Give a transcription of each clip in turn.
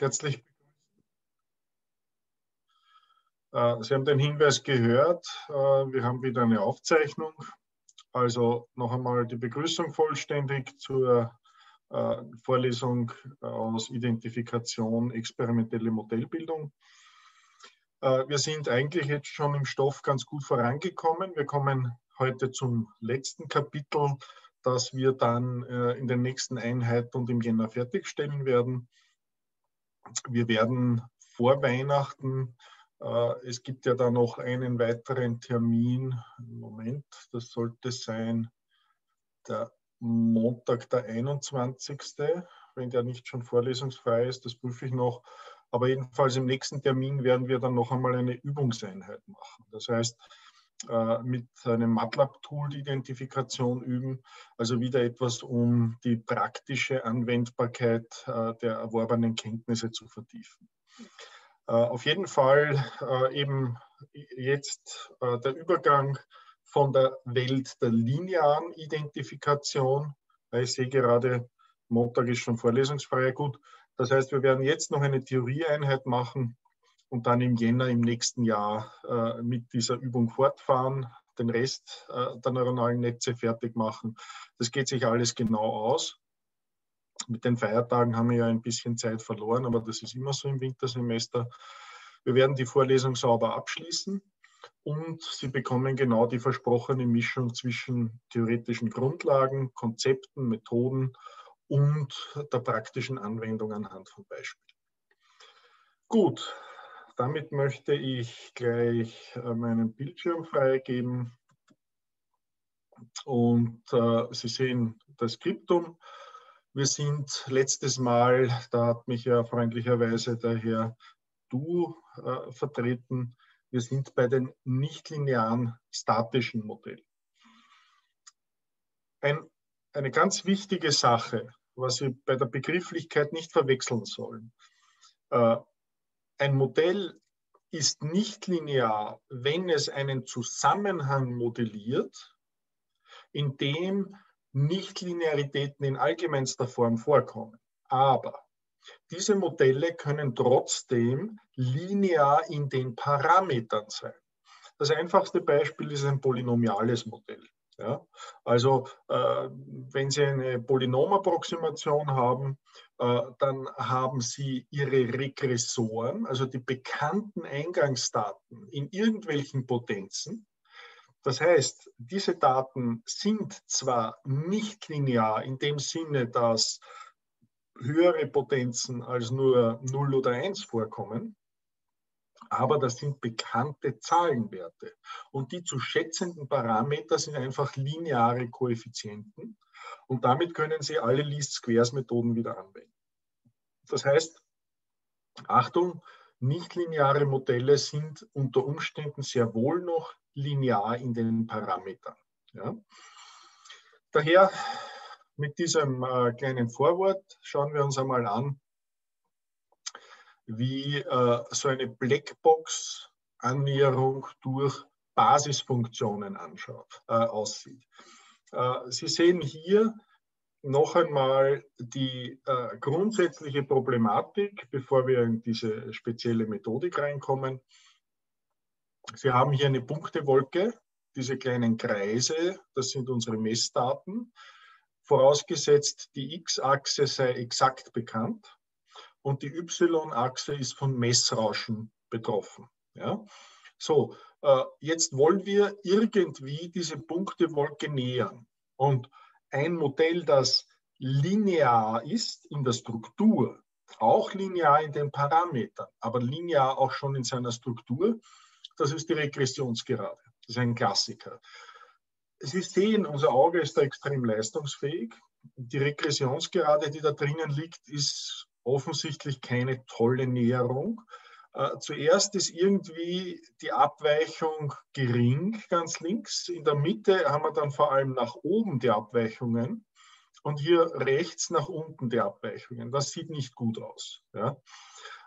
herzlich begrüßen. Sie haben den Hinweis gehört, wir haben wieder eine Aufzeichnung. Also noch einmal die Begrüßung vollständig zur Vorlesung aus Identifikation, experimentelle Modellbildung. Wir sind eigentlich jetzt schon im Stoff ganz gut vorangekommen. Wir kommen heute zum letzten Kapitel, das wir dann in den nächsten Einheiten und im Jänner fertigstellen werden. Wir werden vor Weihnachten, es gibt ja da noch einen weiteren Termin, Moment, das sollte sein der Montag, der 21., wenn der nicht schon vorlesungsfrei ist, das prüfe ich noch. Aber jedenfalls im nächsten Termin werden wir dann noch einmal eine Übungseinheit machen. Das heißt, äh, mit einem MATLAB-Tool die Identifikation üben, also wieder etwas, um die praktische Anwendbarkeit äh, der erworbenen Kenntnisse zu vertiefen. Äh, auf jeden Fall eben jetzt der Übergang von der Welt der linearen Identifikation. Ich sehe gerade, Montag ist schon vorlesungsfrei. Gut, das heißt, wir werden jetzt noch eine Theorieeinheit machen und dann im Jänner im nächsten Jahr äh, mit dieser Übung fortfahren, den Rest äh, der neuronalen Netze fertig machen. Das geht sich alles genau aus. Mit den Feiertagen haben wir ja ein bisschen Zeit verloren, aber das ist immer so im Wintersemester. Wir werden die Vorlesung sauber abschließen und Sie bekommen genau die versprochene Mischung zwischen theoretischen Grundlagen, Konzepten, Methoden und der praktischen Anwendung anhand von Beispielen. Gut, damit möchte ich gleich äh, meinen Bildschirm freigeben. Und äh, Sie sehen das Skriptum. Wir sind letztes Mal, da hat mich ja freundlicherweise der Herr Du äh, vertreten, wir sind bei den nichtlinearen statischen Modellen. Ein, eine ganz wichtige Sache was Sie bei der Begrifflichkeit nicht verwechseln sollen. Äh, ein Modell ist nicht linear, wenn es einen Zusammenhang modelliert, in dem Nichtlinearitäten in allgemeinster Form vorkommen. Aber diese Modelle können trotzdem linear in den Parametern sein. Das einfachste Beispiel ist ein polynomiales Modell. Ja? Also äh, wenn Sie eine Polynomapproximation haben, äh, dann haben Sie Ihre Regressoren, also die bekannten Eingangsdaten in irgendwelchen Potenzen. Das heißt, diese Daten sind zwar nicht linear in dem Sinne, dass höhere Potenzen als nur 0 oder 1 vorkommen, aber das sind bekannte Zahlenwerte. Und die zu schätzenden Parameter sind einfach lineare Koeffizienten. Und damit können Sie alle Least-Squares-Methoden wieder anwenden. Das heißt, Achtung, nichtlineare Modelle sind unter Umständen sehr wohl noch linear in den Parametern. Ja. Daher mit diesem äh, kleinen Vorwort schauen wir uns einmal an, wie äh, so eine Blackbox-Annäherung durch Basisfunktionen anschaut, äh, aussieht. Äh, Sie sehen hier noch einmal die äh, grundsätzliche Problematik, bevor wir in diese spezielle Methodik reinkommen. Sie haben hier eine Punktewolke, diese kleinen Kreise, das sind unsere Messdaten. Vorausgesetzt, die x-Achse sei exakt bekannt und die Y-Achse ist von Messrauschen betroffen. Ja? So, äh, jetzt wollen wir irgendwie diese Punktewolke nähern. Und ein Modell, das linear ist in der Struktur, auch linear in den Parametern, aber linear auch schon in seiner Struktur, das ist die Regressionsgerade. Das ist ein Klassiker. Sie sehen, unser Auge ist da extrem leistungsfähig. Die Regressionsgerade, die da drinnen liegt, ist offensichtlich keine tolle Näherung. Äh, zuerst ist irgendwie die Abweichung gering, ganz links. In der Mitte haben wir dann vor allem nach oben die Abweichungen und hier rechts nach unten die Abweichungen. Das sieht nicht gut aus. Ja?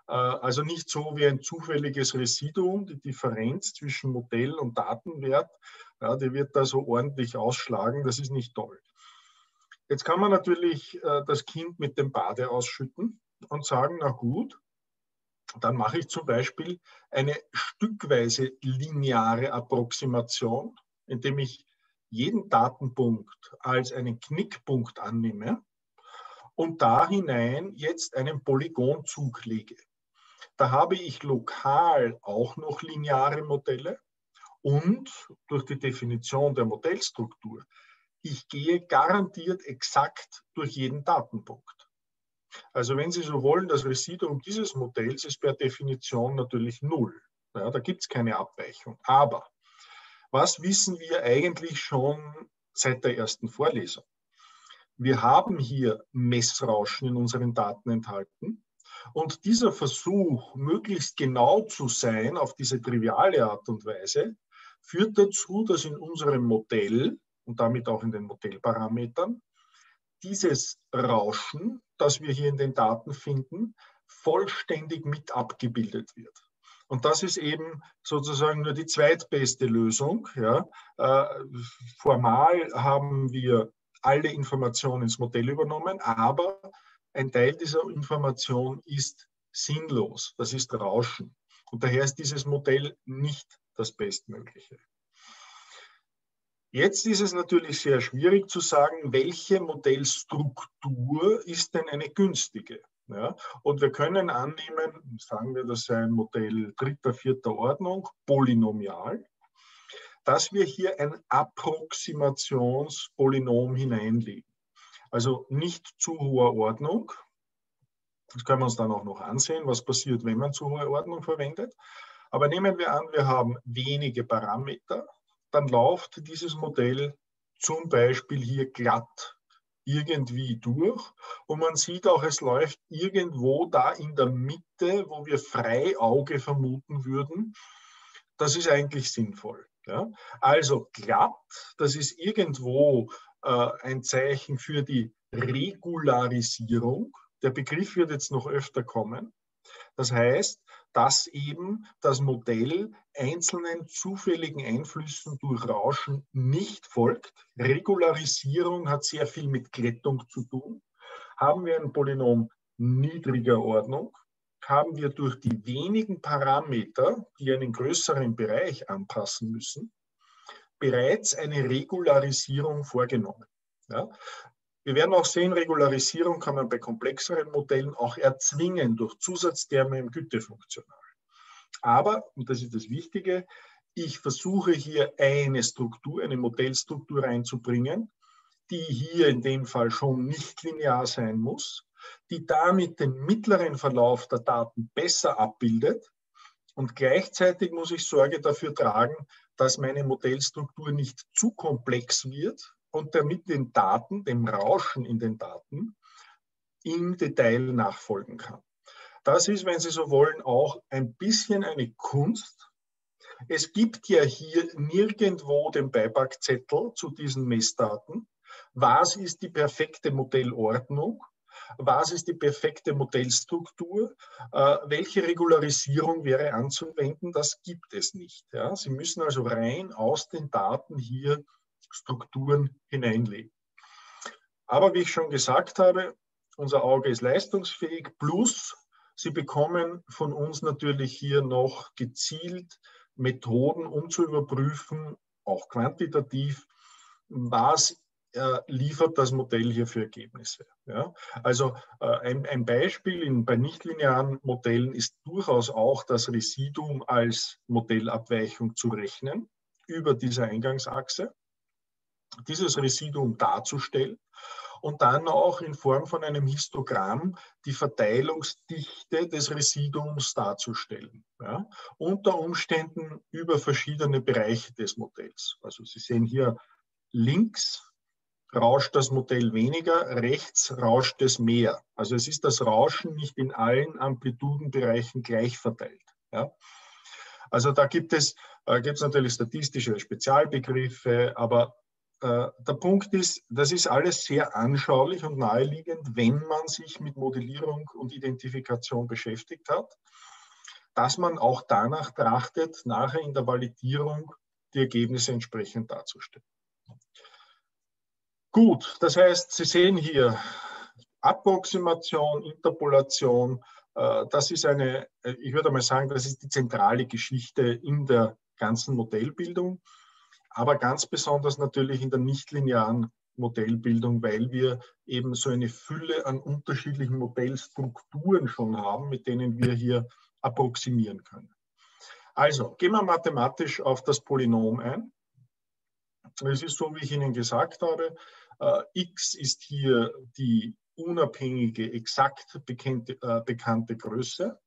Äh, also nicht so wie ein zufälliges Residuum, die Differenz zwischen Modell und Datenwert, ja, die wird da so ordentlich ausschlagen, das ist nicht toll. Jetzt kann man natürlich äh, das Kind mit dem Bade ausschütten und sagen, na gut, dann mache ich zum Beispiel eine stückweise lineare Approximation, indem ich jeden Datenpunkt als einen Knickpunkt annehme und da hinein jetzt einen Polygonzug lege. Da habe ich lokal auch noch lineare Modelle und durch die Definition der Modellstruktur, ich gehe garantiert exakt durch jeden Datenpunkt. Also wenn Sie so wollen, das Residuum dieses Modells ist per Definition natürlich null. Ja, da gibt es keine Abweichung. Aber was wissen wir eigentlich schon seit der ersten Vorlesung? Wir haben hier Messrauschen in unseren Daten enthalten. Und dieser Versuch, möglichst genau zu sein auf diese triviale Art und Weise, führt dazu, dass in unserem Modell und damit auch in den Modellparametern dieses Rauschen, das wir hier in den Daten finden, vollständig mit abgebildet wird. Und das ist eben sozusagen nur die zweitbeste Lösung. Ja. Äh, formal haben wir alle Informationen ins Modell übernommen, aber ein Teil dieser Information ist sinnlos. Das ist Rauschen. Und daher ist dieses Modell nicht das Bestmögliche. Jetzt ist es natürlich sehr schwierig zu sagen, welche Modellstruktur ist denn eine günstige. Ja? Und wir können annehmen, sagen wir, das sei ein Modell dritter, vierter Ordnung, polynomial, dass wir hier ein Approximationspolynom hineinlegen. Also nicht zu hoher Ordnung. Das können wir uns dann auch noch ansehen, was passiert, wenn man zu hohe Ordnung verwendet. Aber nehmen wir an, wir haben wenige Parameter, dann läuft dieses Modell zum Beispiel hier glatt irgendwie durch und man sieht auch, es läuft irgendwo da in der Mitte, wo wir frei Auge vermuten würden. Das ist eigentlich sinnvoll. Ja? Also glatt, das ist irgendwo äh, ein Zeichen für die Regularisierung. Der Begriff wird jetzt noch öfter kommen. Das heißt, dass eben das Modell einzelnen zufälligen Einflüssen durch Rauschen nicht folgt. Regularisierung hat sehr viel mit Glättung zu tun. Haben wir ein Polynom niedriger Ordnung, haben wir durch die wenigen Parameter, die einen größeren Bereich anpassen müssen, bereits eine Regularisierung vorgenommen. Ja? Wir werden auch sehen, Regularisierung kann man bei komplexeren Modellen auch erzwingen durch Zusatzterme im Gütefunktional. Aber, und das ist das Wichtige, ich versuche hier eine Struktur, eine Modellstruktur reinzubringen, die hier in dem Fall schon nicht linear sein muss, die damit den mittleren Verlauf der Daten besser abbildet. Und gleichzeitig muss ich Sorge dafür tragen, dass meine Modellstruktur nicht zu komplex wird, und damit den Daten, dem Rauschen in den Daten, im Detail nachfolgen kann. Das ist, wenn Sie so wollen, auch ein bisschen eine Kunst. Es gibt ja hier nirgendwo den Beipackzettel zu diesen Messdaten. Was ist die perfekte Modellordnung? Was ist die perfekte Modellstruktur? Äh, welche Regularisierung wäre anzuwenden? Das gibt es nicht. Ja? Sie müssen also rein aus den Daten hier Strukturen hineinlegen. Aber wie ich schon gesagt habe, unser Auge ist leistungsfähig, plus Sie bekommen von uns natürlich hier noch gezielt Methoden, um zu überprüfen, auch quantitativ, was äh, liefert das Modell hier für Ergebnisse. Ja? Also äh, ein, ein, Beispiel in, bei nichtlinearen Modellen ist durchaus auch das Residuum als Modellabweichung zu rechnen über diese Eingangsachse dieses Residuum darzustellen und dann auch in Form von einem Histogramm die Verteilungsdichte des Residuums darzustellen. Ja, unter Umständen über verschiedene Bereiche des Modells. Also Sie sehen hier links rauscht das Modell weniger, rechts rauscht es mehr. Also es ist das Rauschen nicht in allen Amplitudenbereichen gleich verteilt. Ja. Also da gibt es, äh, gibt es natürlich statistische Spezialbegriffe, aber der Punkt ist, das ist alles sehr anschaulich und naheliegend, wenn man sich mit Modellierung und Identifikation beschäftigt hat, dass man auch danach trachtet, nachher in der Validierung die Ergebnisse entsprechend darzustellen. Gut, das heißt, Sie sehen hier Approximation, Interpolation, äh, das ist eine, äh, ich würde mal sagen, das ist die zentrale Geschichte in der ganzen Modellbildung, aber ganz besonders natürlich in der nichtlinearen Modellbildung, weil wir eben so eine Fülle an unterschiedlichen Modellstrukturen schon haben, mit denen wir hier approximieren können. Also gehen wir mathematisch auf das Polynom ein. Es ist so, wie ich Ihnen gesagt habe, äh, x ist hier die unabhängige, exakt bekannte, äh, bekannte Größe.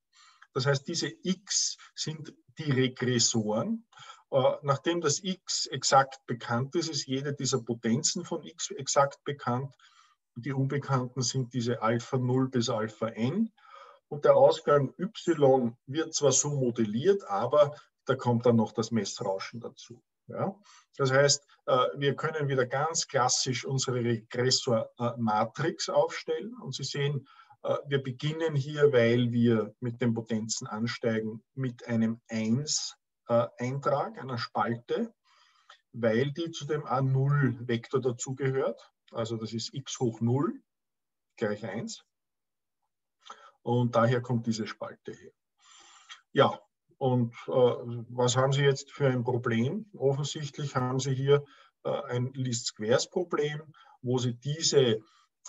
Das heißt, diese x sind die Regressoren. Äh, nachdem das x exakt bekannt ist, ist jede dieser Potenzen von x exakt bekannt. Die Unbekannten sind diese Alpha 0 bis Alpha n. Und der Ausgang y wird zwar so modelliert, aber da kommt dann noch das Messrauschen dazu. Ja? Das heißt, äh, wir können wieder ganz klassisch unsere Regressor-Matrix aufstellen und Sie sehen, äh, wir beginnen hier, weil wir mit den Potenzen ansteigen, mit einem 1-Eintrag, einer Spalte, weil die zu dem A0-Vektor dazugehört. Also das ist x hoch 0 gleich 1. Und daher kommt diese Spalte hier. Ja, und äh, was haben Sie jetzt für ein Problem? Offensichtlich haben Sie hier äh, ein Least-Squares-Problem, wo Sie diese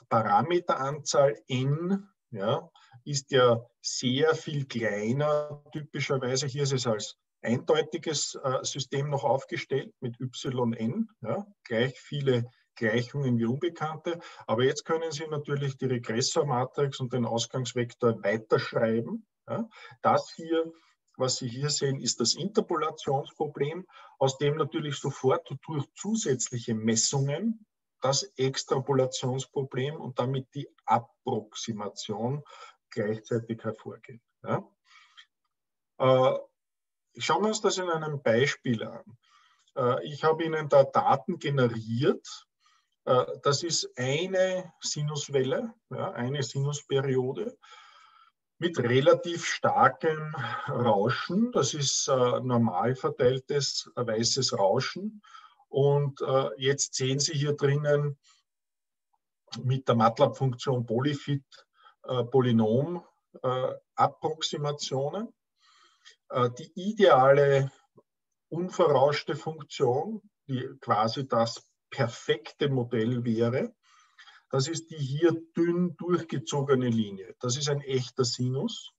Parameteranzahl n, ja, ist ja sehr viel kleiner typischerweise. Hier ist es als eindeutiges äh, System noch aufgestellt mit yn, ja, gleich viele Gleichungen wie Unbekannte. Aber jetzt können Sie natürlich die Regressormatrix und den Ausgangsvektor weiterschreiben. Ja. Das hier was Sie hier sehen, ist das Interpolationsproblem, aus dem natürlich sofort durch zusätzliche Messungen das Extrapolationsproblem und damit die Approximation gleichzeitig hervorgeht. Ja? Äh, schauen wir uns das in einem Beispiel an. Äh, ich habe Ihnen da Daten generiert. Äh, das ist eine Sinuswelle, eine Sinusperiode mit relativ starkem Rauschen. Das ist äh, normal verteiltes weißes Rauschen. Und jetzt sehen Sie hier drinnen mit der MATLAB-Funktion Polyfit Polynom-Approximationen. Äh, die ideale unverrauschte Funktion, die quasi das perfekte Modell wäre, das ist die hier dünn durchgezogene Linie. Das ist ein echter Sinus.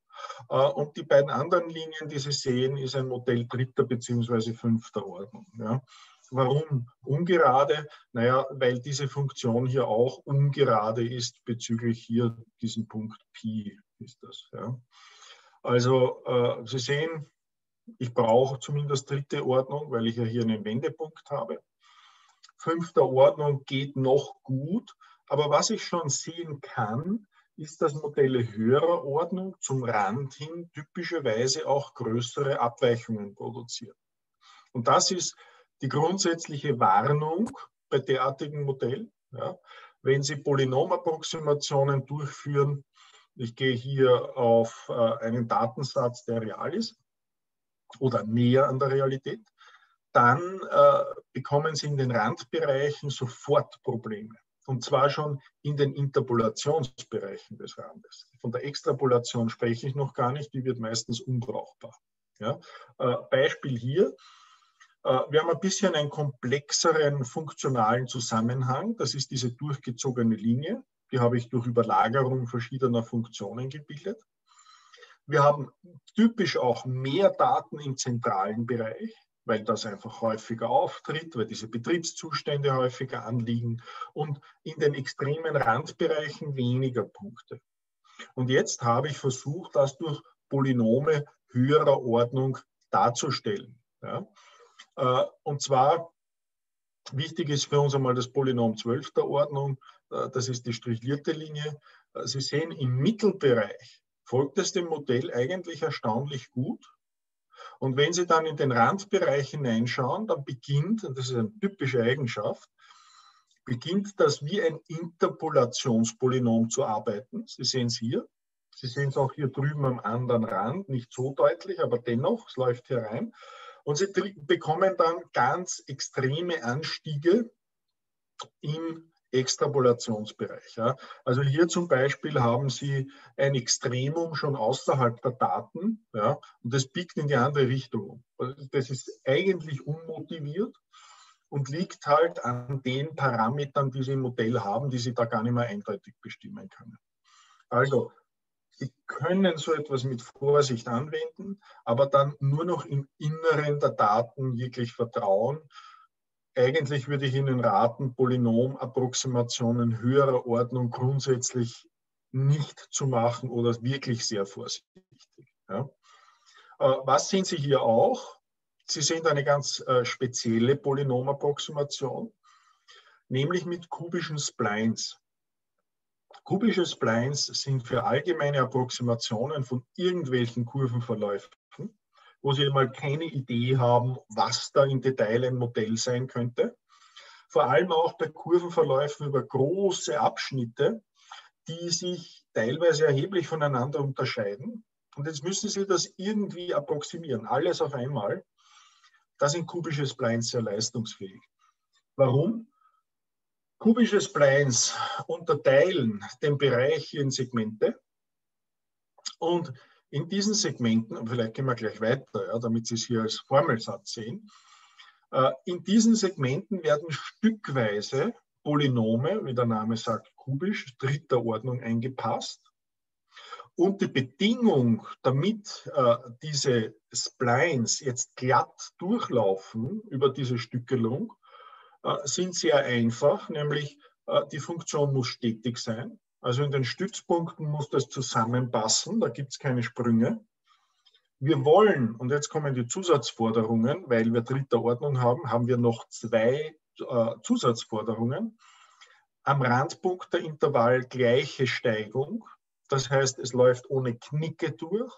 Äh, und die beiden anderen Linien, die Sie sehen, ist ein Modell dritter bzw. fünfter Ordnung. Ja. Warum ungerade? Naja, weil diese Funktion hier auch ungerade ist bezüglich hier diesen Punkt Pi ist das. Ja. Also äh, Sie sehen, ich brauche zumindest dritte Ordnung, weil ich ja hier einen Wendepunkt habe. Fünfter Ordnung geht noch gut, aber was ich schon sehen kann, ist, dass Modelle höherer Ordnung zum Rand hin typischerweise auch größere Abweichungen produzieren. Und das ist die grundsätzliche Warnung bei derartigen Modellen. Ja. Wenn Sie Polynomapproximationen durchführen, ich gehe hier auf äh, einen Datensatz, der real ist oder näher an der Realität, dann äh, bekommen Sie in den Randbereichen sofort Probleme. Und zwar schon in den Interpolationsbereichen des Randes. Von der Extrapolation spreche ich noch gar nicht, die wird meistens unbrauchbar. Ja? Äh, Beispiel hier. Wir haben ein bisschen einen komplexeren funktionalen Zusammenhang. Das ist diese durchgezogene Linie. Die habe ich durch Überlagerung verschiedener Funktionen gebildet. Wir haben typisch auch mehr Daten im zentralen Bereich weil das einfach häufiger auftritt, weil diese Betriebszustände häufiger anliegen und in den extremen Randbereichen weniger Punkte. Und jetzt habe ich versucht, das durch Polynome höherer Ordnung darzustellen. Ja. Äh, und zwar, wichtig ist für uns einmal das Polynom 12. Ordnung, das ist die strichlierte Linie. Äh, Sie sehen, im Mittelbereich folgt es dem Modell eigentlich erstaunlich gut. Und wenn Sie dann in den Randbereich hineinschauen, dann beginnt, und das ist eine typische Eigenschaft, beginnt das wie ein Interpolationspolynom zu arbeiten. Sie sehen es hier. Sie sehen es auch hier drüben am anderen Rand, nicht so deutlich, aber dennoch, es läuft hier rein. Und Sie bekommen dann ganz extreme Anstiege im Extrapolationsbereich. Ja. Also hier zum Beispiel haben Sie ein Extremum schon außerhalb der Daten ja, und das biegt in die andere Richtung. Das ist eigentlich unmotiviert und liegt halt an den Parametern, die Sie im Modell haben, die Sie da gar nicht mehr eindeutig bestimmen können. Also Sie können so etwas mit Vorsicht anwenden, aber dann nur noch im Inneren der Daten wirklich vertrauen eigentlich würde ich Ihnen raten, Polynomapproximationen höherer Ordnung grundsätzlich nicht zu machen oder wirklich sehr vorsichtig. Ja. Äh, was sehen Sie hier auch? Sie sehen eine ganz äh, spezielle Polynomapproximation, nämlich mit kubischen Splines. Kubische Splines sind für allgemeine Approximationen von irgendwelchen Kurvenverläufen wo Sie mal keine Idee haben, was da im Detail ein Modell sein könnte. Vor allem auch bei Kurvenverläufen über große Abschnitte, die sich teilweise erheblich voneinander unterscheiden. Und jetzt müssen Sie das irgendwie approximieren, alles auf einmal. Da sind kubische Splines sehr leistungsfähig. Warum? Kubische Splines unterteilen den Bereich in Segmente und in diesen Segmenten, und vielleicht gehen wir gleich weiter, ja, damit Sie es hier als Formelsatz sehen, äh, in diesen Segmenten werden stückweise Polynome, wie der Name sagt, kubisch, dritter Ordnung eingepasst. Und die Bedingung, damit äh, diese Splines jetzt glatt durchlaufen über diese Stückelung, äh, sind sehr einfach, nämlich äh, die Funktion muss stetig sein. Also in den Stützpunkten muss das zusammenpassen, da gibt es keine Sprünge. Wir wollen, und jetzt kommen die Zusatzforderungen, weil wir dritter Ordnung haben, haben wir noch zwei äh, Zusatzforderungen. Am Randpunkt der Intervall gleiche Steigung, das heißt, es läuft ohne Knicke durch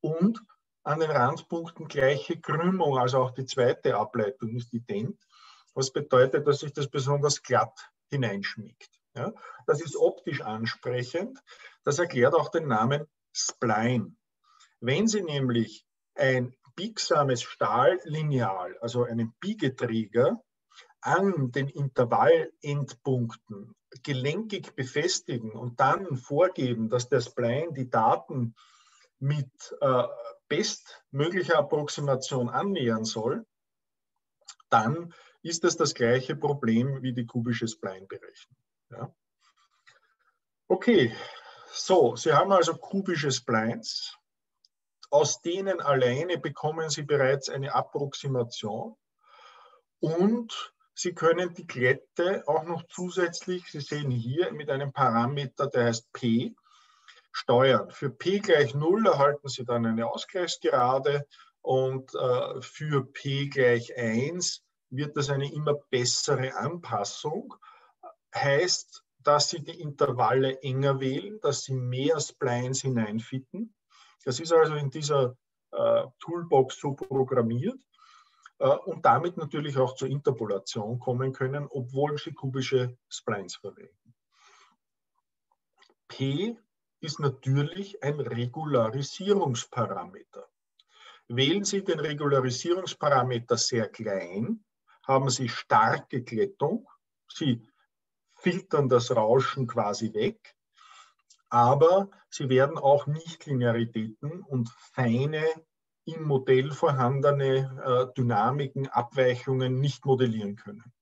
und an den Randpunkten gleiche Krümmung, also auch die zweite Ableitung ist ident, was bedeutet, dass sich das besonders glatt hineinschmiegt. Ja, das ist optisch ansprechend. Das erklärt auch den Namen Spline. Wenn Sie nämlich ein biegsames Stahllineal, also einen Biegeträger, an den Intervallendpunkten gelenkig befestigen und dann vorgeben, dass der Spline die Daten mit äh, bestmöglicher Approximation annähern soll, dann ist das das gleiche Problem wie die kubische Spline-Berechnung. Ja. Okay, so, Sie haben also kubische Splines. Aus denen alleine bekommen Sie bereits eine Approximation und Sie können die Klette auch noch zusätzlich, Sie sehen hier mit einem Parameter, der heißt P, steuern. Für P gleich 0 erhalten Sie dann eine Ausgleichsgerade und äh, für P gleich 1 wird das eine immer bessere Anpassung heißt, dass Sie die Intervalle enger wählen, dass Sie mehr Splines hineinfitten. Das ist also in dieser äh, Toolbox so programmiert äh, und damit natürlich auch zur Interpolation kommen können, obwohl Sie kubische Splines verwenden. P ist natürlich ein Regularisierungsparameter. Wählen Sie den Regularisierungsparameter sehr klein, haben Sie starke Glättung. Sie filtern das Rauschen quasi weg, aber sie werden auch Nichtlinearitäten und feine im Modell vorhandene äh, Dynamiken, Abweichungen nicht modellieren können.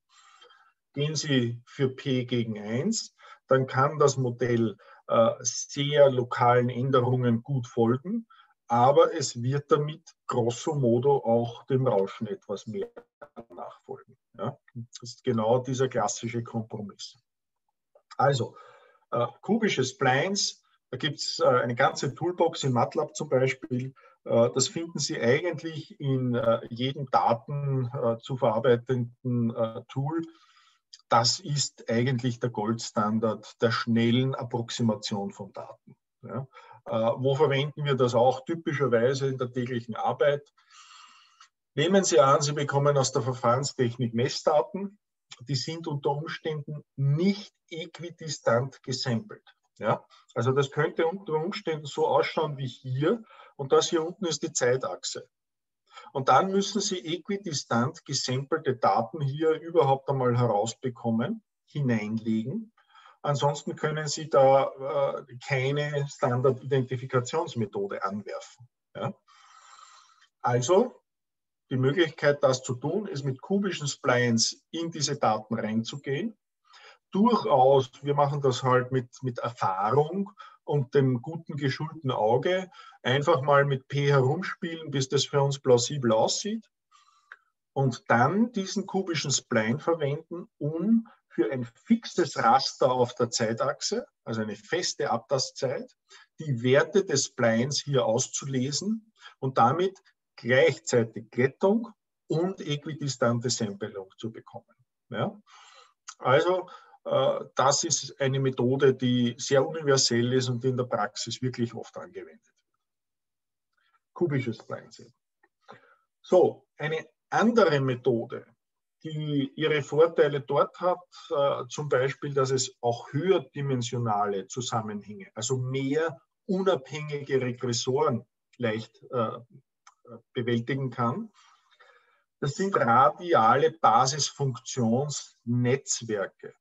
Gehen Sie für P gegen 1, dann kann das Modell äh, sehr lokalen Änderungen gut folgen, aber es wird damit grosso modo auch dem Rauschen etwas mehr nachfolgen. Ja? Das ist genau dieser klassische Kompromiss. Also, äh, kubische Splines, da gibt es äh, eine ganze Toolbox in MATLAB zum Beispiel. Äh, das finden Sie eigentlich in äh, jedem Daten äh, zu verarbeitenden äh, Tool. Das ist eigentlich der Goldstandard der schnellen Approximation von Daten. Ja. wo verwenden wir das auch typischerweise in der täglichen Arbeit? Nehmen Sie an, Sie bekommen aus der Verfahrenstechnik Messdaten die sind unter Umständen nicht äquidistant gesampelt. Ja? Also das könnte unter Umständen so ausschauen wie hier und das hier unten ist die Zeitachse. Und dann müssen Sie äquidistant gesampelte Daten hier überhaupt einmal herausbekommen. hineinlegen. Ansonsten können Sie da äh, keine Standardidentifikationsmethode anwerfen. Ja? Also die Möglichkeit, das zu tun, ist mit kubischen Splines in diese Daten reinzugehen. Durchaus, wir machen das halt mit, mit Erfahrung und dem guten geschulten Auge, einfach mal mit P herumspielen, bis das für uns plausibel aussieht. Und dann diesen kubischen Spline verwenden, um für ein fixes Raster auf der Zeitachse, also eine feste Abtastzeit, die Werte des Splines hier auszulesen und damit gleichzeitig Glättung und äquidistante Sampelung zu bekommen. Ja? Also äh, das ist eine Methode, die sehr universell ist und in der Praxis wirklich oft angewendet wird. Kubisches Splines. So, eine andere Methode, die ihre Vorteile dort hat, äh, zum Beispiel, dass es auch höherdimensionale Zusammenhänge, also mehr unabhängige Regressoren leicht äh, bewältigen kann. Das sind radiale Basisfunktionsnetzwerke.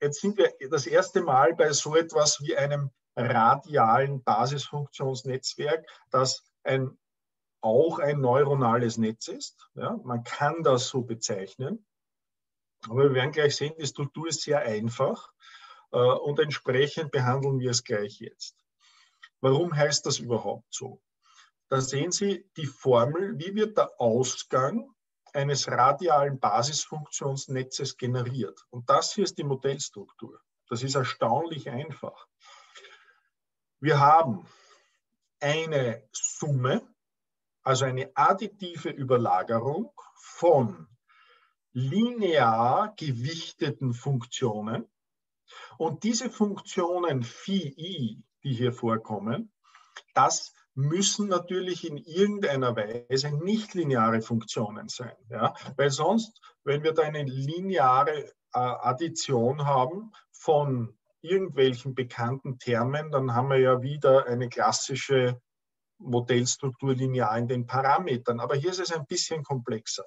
Jetzt sind wir das erste Mal bei so etwas wie einem radialen Basisfunktionsnetzwerk, das ein, auch ein neuronales Netz ist. Ja, man kann das so bezeichnen. Aber wir werden gleich sehen, die Struktur ist sehr einfach äh, und entsprechend behandeln wir es gleich jetzt. Warum heißt das überhaupt so? Da sehen Sie die Formel, wie wird der Ausgang eines radialen Basisfunktionsnetzes generiert. Und das hier ist die Modellstruktur. Das ist erstaunlich einfach. Wir haben eine Summe, also eine additive Überlagerung von linear gewichteten Funktionen. Und diese Funktionen phi die hier vorkommen, das müssen natürlich in irgendeiner Weise nicht lineare Funktionen sein. Ja? Weil sonst, wenn wir da eine lineare äh, Addition haben von irgendwelchen bekannten Termen, dann haben wir ja wieder eine klassische Modellstruktur linear in den Parametern. Aber hier ist es ein bisschen komplexer.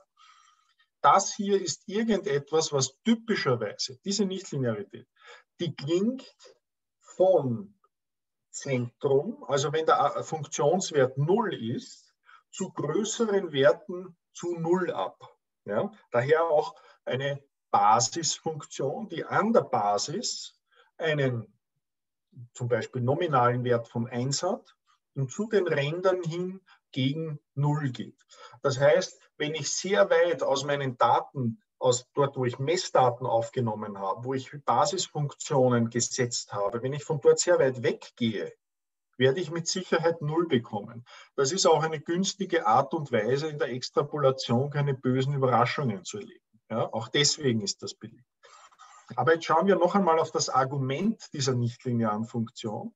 Das hier ist irgendetwas, was typischerweise, diese Nichtlinearität, die klingt von Zentrum, also wenn der äh, Funktionswert 0 ist, zu größeren Werten zu 0 ab. Ja? Daher auch eine Basisfunktion, die an der Basis einen zum Beispiel nominalen Wert von 1 hat und zu den Rändern hin gegen 0 geht. Das heißt, wenn ich sehr weit aus meinen Daten aus dort, wo ich Messdaten aufgenommen habe, wo ich Basisfunktionen gesetzt habe, wenn ich von dort sehr weit weggehe, werde ich mit Sicherheit null bekommen. Das ist auch eine günstige Art und Weise, in der Extrapolation keine bösen Überraschungen zu erleben. Ja, auch deswegen ist das beliebt. Aber jetzt schauen wir noch einmal auf das Argument dieser nichtlinearen Funktion.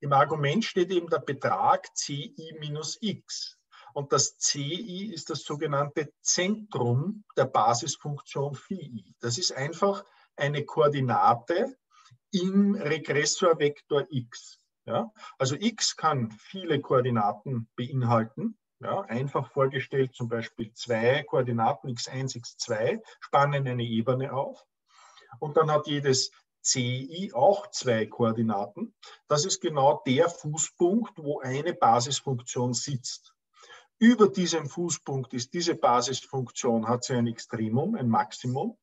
Im Argument steht eben der Betrag ci minus x. Und das CI ist das sogenannte Zentrum der Basisfunktion phi. Das ist einfach eine Koordinate im Regressorvektor x. Ja? Also x kann viele Koordinaten beinhalten. Ja? Einfach vorgestellt zum Beispiel zwei Koordinaten x1, x2 spannen eine Ebene auf. Und dann hat jedes CI auch zwei Koordinaten. Das ist genau der Fußpunkt, wo eine Basisfunktion sitzt. Über diesem Fußpunkt ist diese Basisfunktion, hat sie ein Extremum, ein Maximum.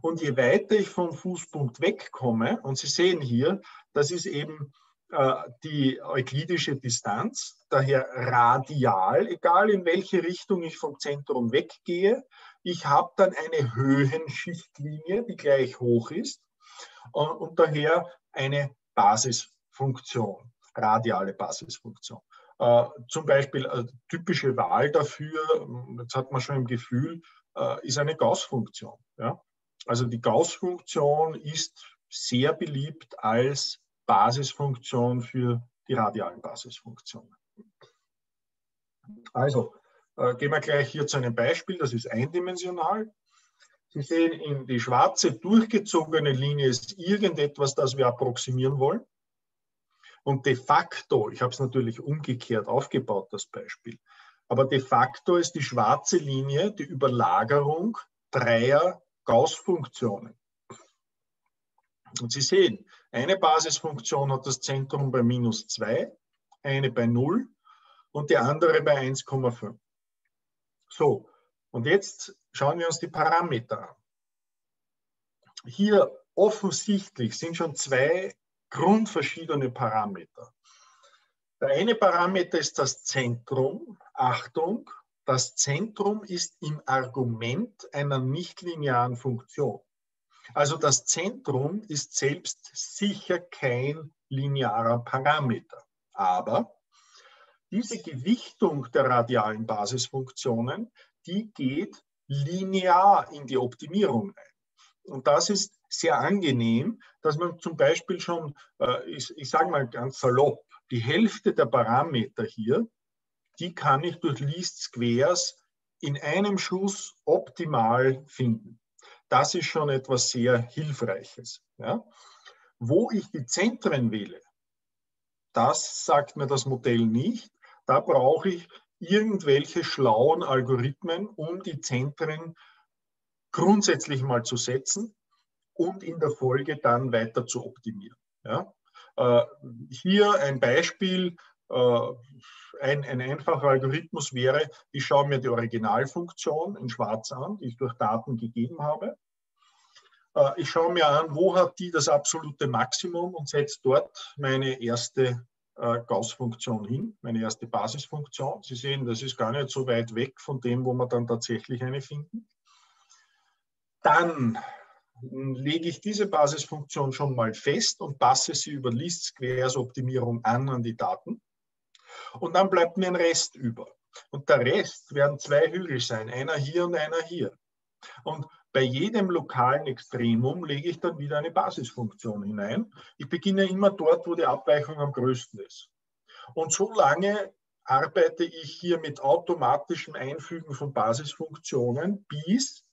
Und je weiter ich vom Fußpunkt wegkomme, und Sie sehen hier, das ist eben äh, die euklidische Distanz, daher radial, egal in welche Richtung ich vom Zentrum weggehe. Ich habe dann eine Höhenschichtlinie, die gleich hoch ist und, und daher eine Basisfunktion, radiale Basisfunktion. Äh, zum Beispiel eine äh, typische Wahl dafür, jetzt hat man schon im Gefühl, äh, ist eine Gauss-Funktion. Ja? Also die Gauss-Funktion ist sehr beliebt als Basisfunktion für die radialen Basisfunktionen. Also gehen wir gleich hier zu einem Beispiel, das ist eindimensional. Sie sehen, in die schwarze durchgezogene Linie ist irgendetwas, das wir approximieren wollen. Und de facto, ich habe es natürlich umgekehrt aufgebaut, das Beispiel, aber de facto ist die schwarze Linie die Überlagerung dreier Gauss-Funktionen. Und Sie sehen, eine Basisfunktion hat das Zentrum bei minus 2, eine bei 0 und die andere bei 1,5. So, und jetzt schauen wir uns die Parameter an. Hier offensichtlich sind schon zwei grundverschiedene Parameter. Der eine Parameter ist das Zentrum. Achtung, das Zentrum ist im Argument einer nichtlinearen Funktion. Also das Zentrum ist selbst sicher kein linearer Parameter. Aber diese Gewichtung der radialen Basisfunktionen, die geht linear in die Optimierung ein. Und das ist sehr angenehm, dass man zum Beispiel schon, äh, ich, ich sage mal ganz salopp, die Hälfte der Parameter hier, die kann ich durch Least Squares in einem Schuss optimal finden. Das ist schon etwas sehr Hilfreiches. Ja. Wo ich die Zentren wähle, das sagt mir das Modell nicht. Da brauche ich irgendwelche schlauen Algorithmen, um die Zentren grundsätzlich mal zu setzen und in der Folge dann weiter zu optimieren. Ja? Äh, hier ein Beispiel, äh, ein, ein, einfacher Algorithmus wäre, ich schaue mir die Originalfunktion in schwarz an, die ich durch Daten gegeben habe. Äh, ich schaue mir an, wo hat die das absolute Maximum und setze dort meine erste äh, Gauss-Funktion hin, meine erste Basisfunktion. Sie sehen, das ist gar nicht so weit weg von dem, wo wir dann tatsächlich eine finden. Dann lege ich diese Basisfunktion schon mal fest und passe sie über List Squares Optimierung an an die Daten. Und dann bleibt mir ein Rest über. Und der Rest werden zwei Hügel sein, einer hier und einer hier. Und bei jedem lokalen Extremum lege ich dann wieder eine Basisfunktion hinein. Ich beginne immer dort, wo die Abweichung am größten ist. Und so lange arbeite ich hier mit automatischem Einfügen von Basisfunktionen, bis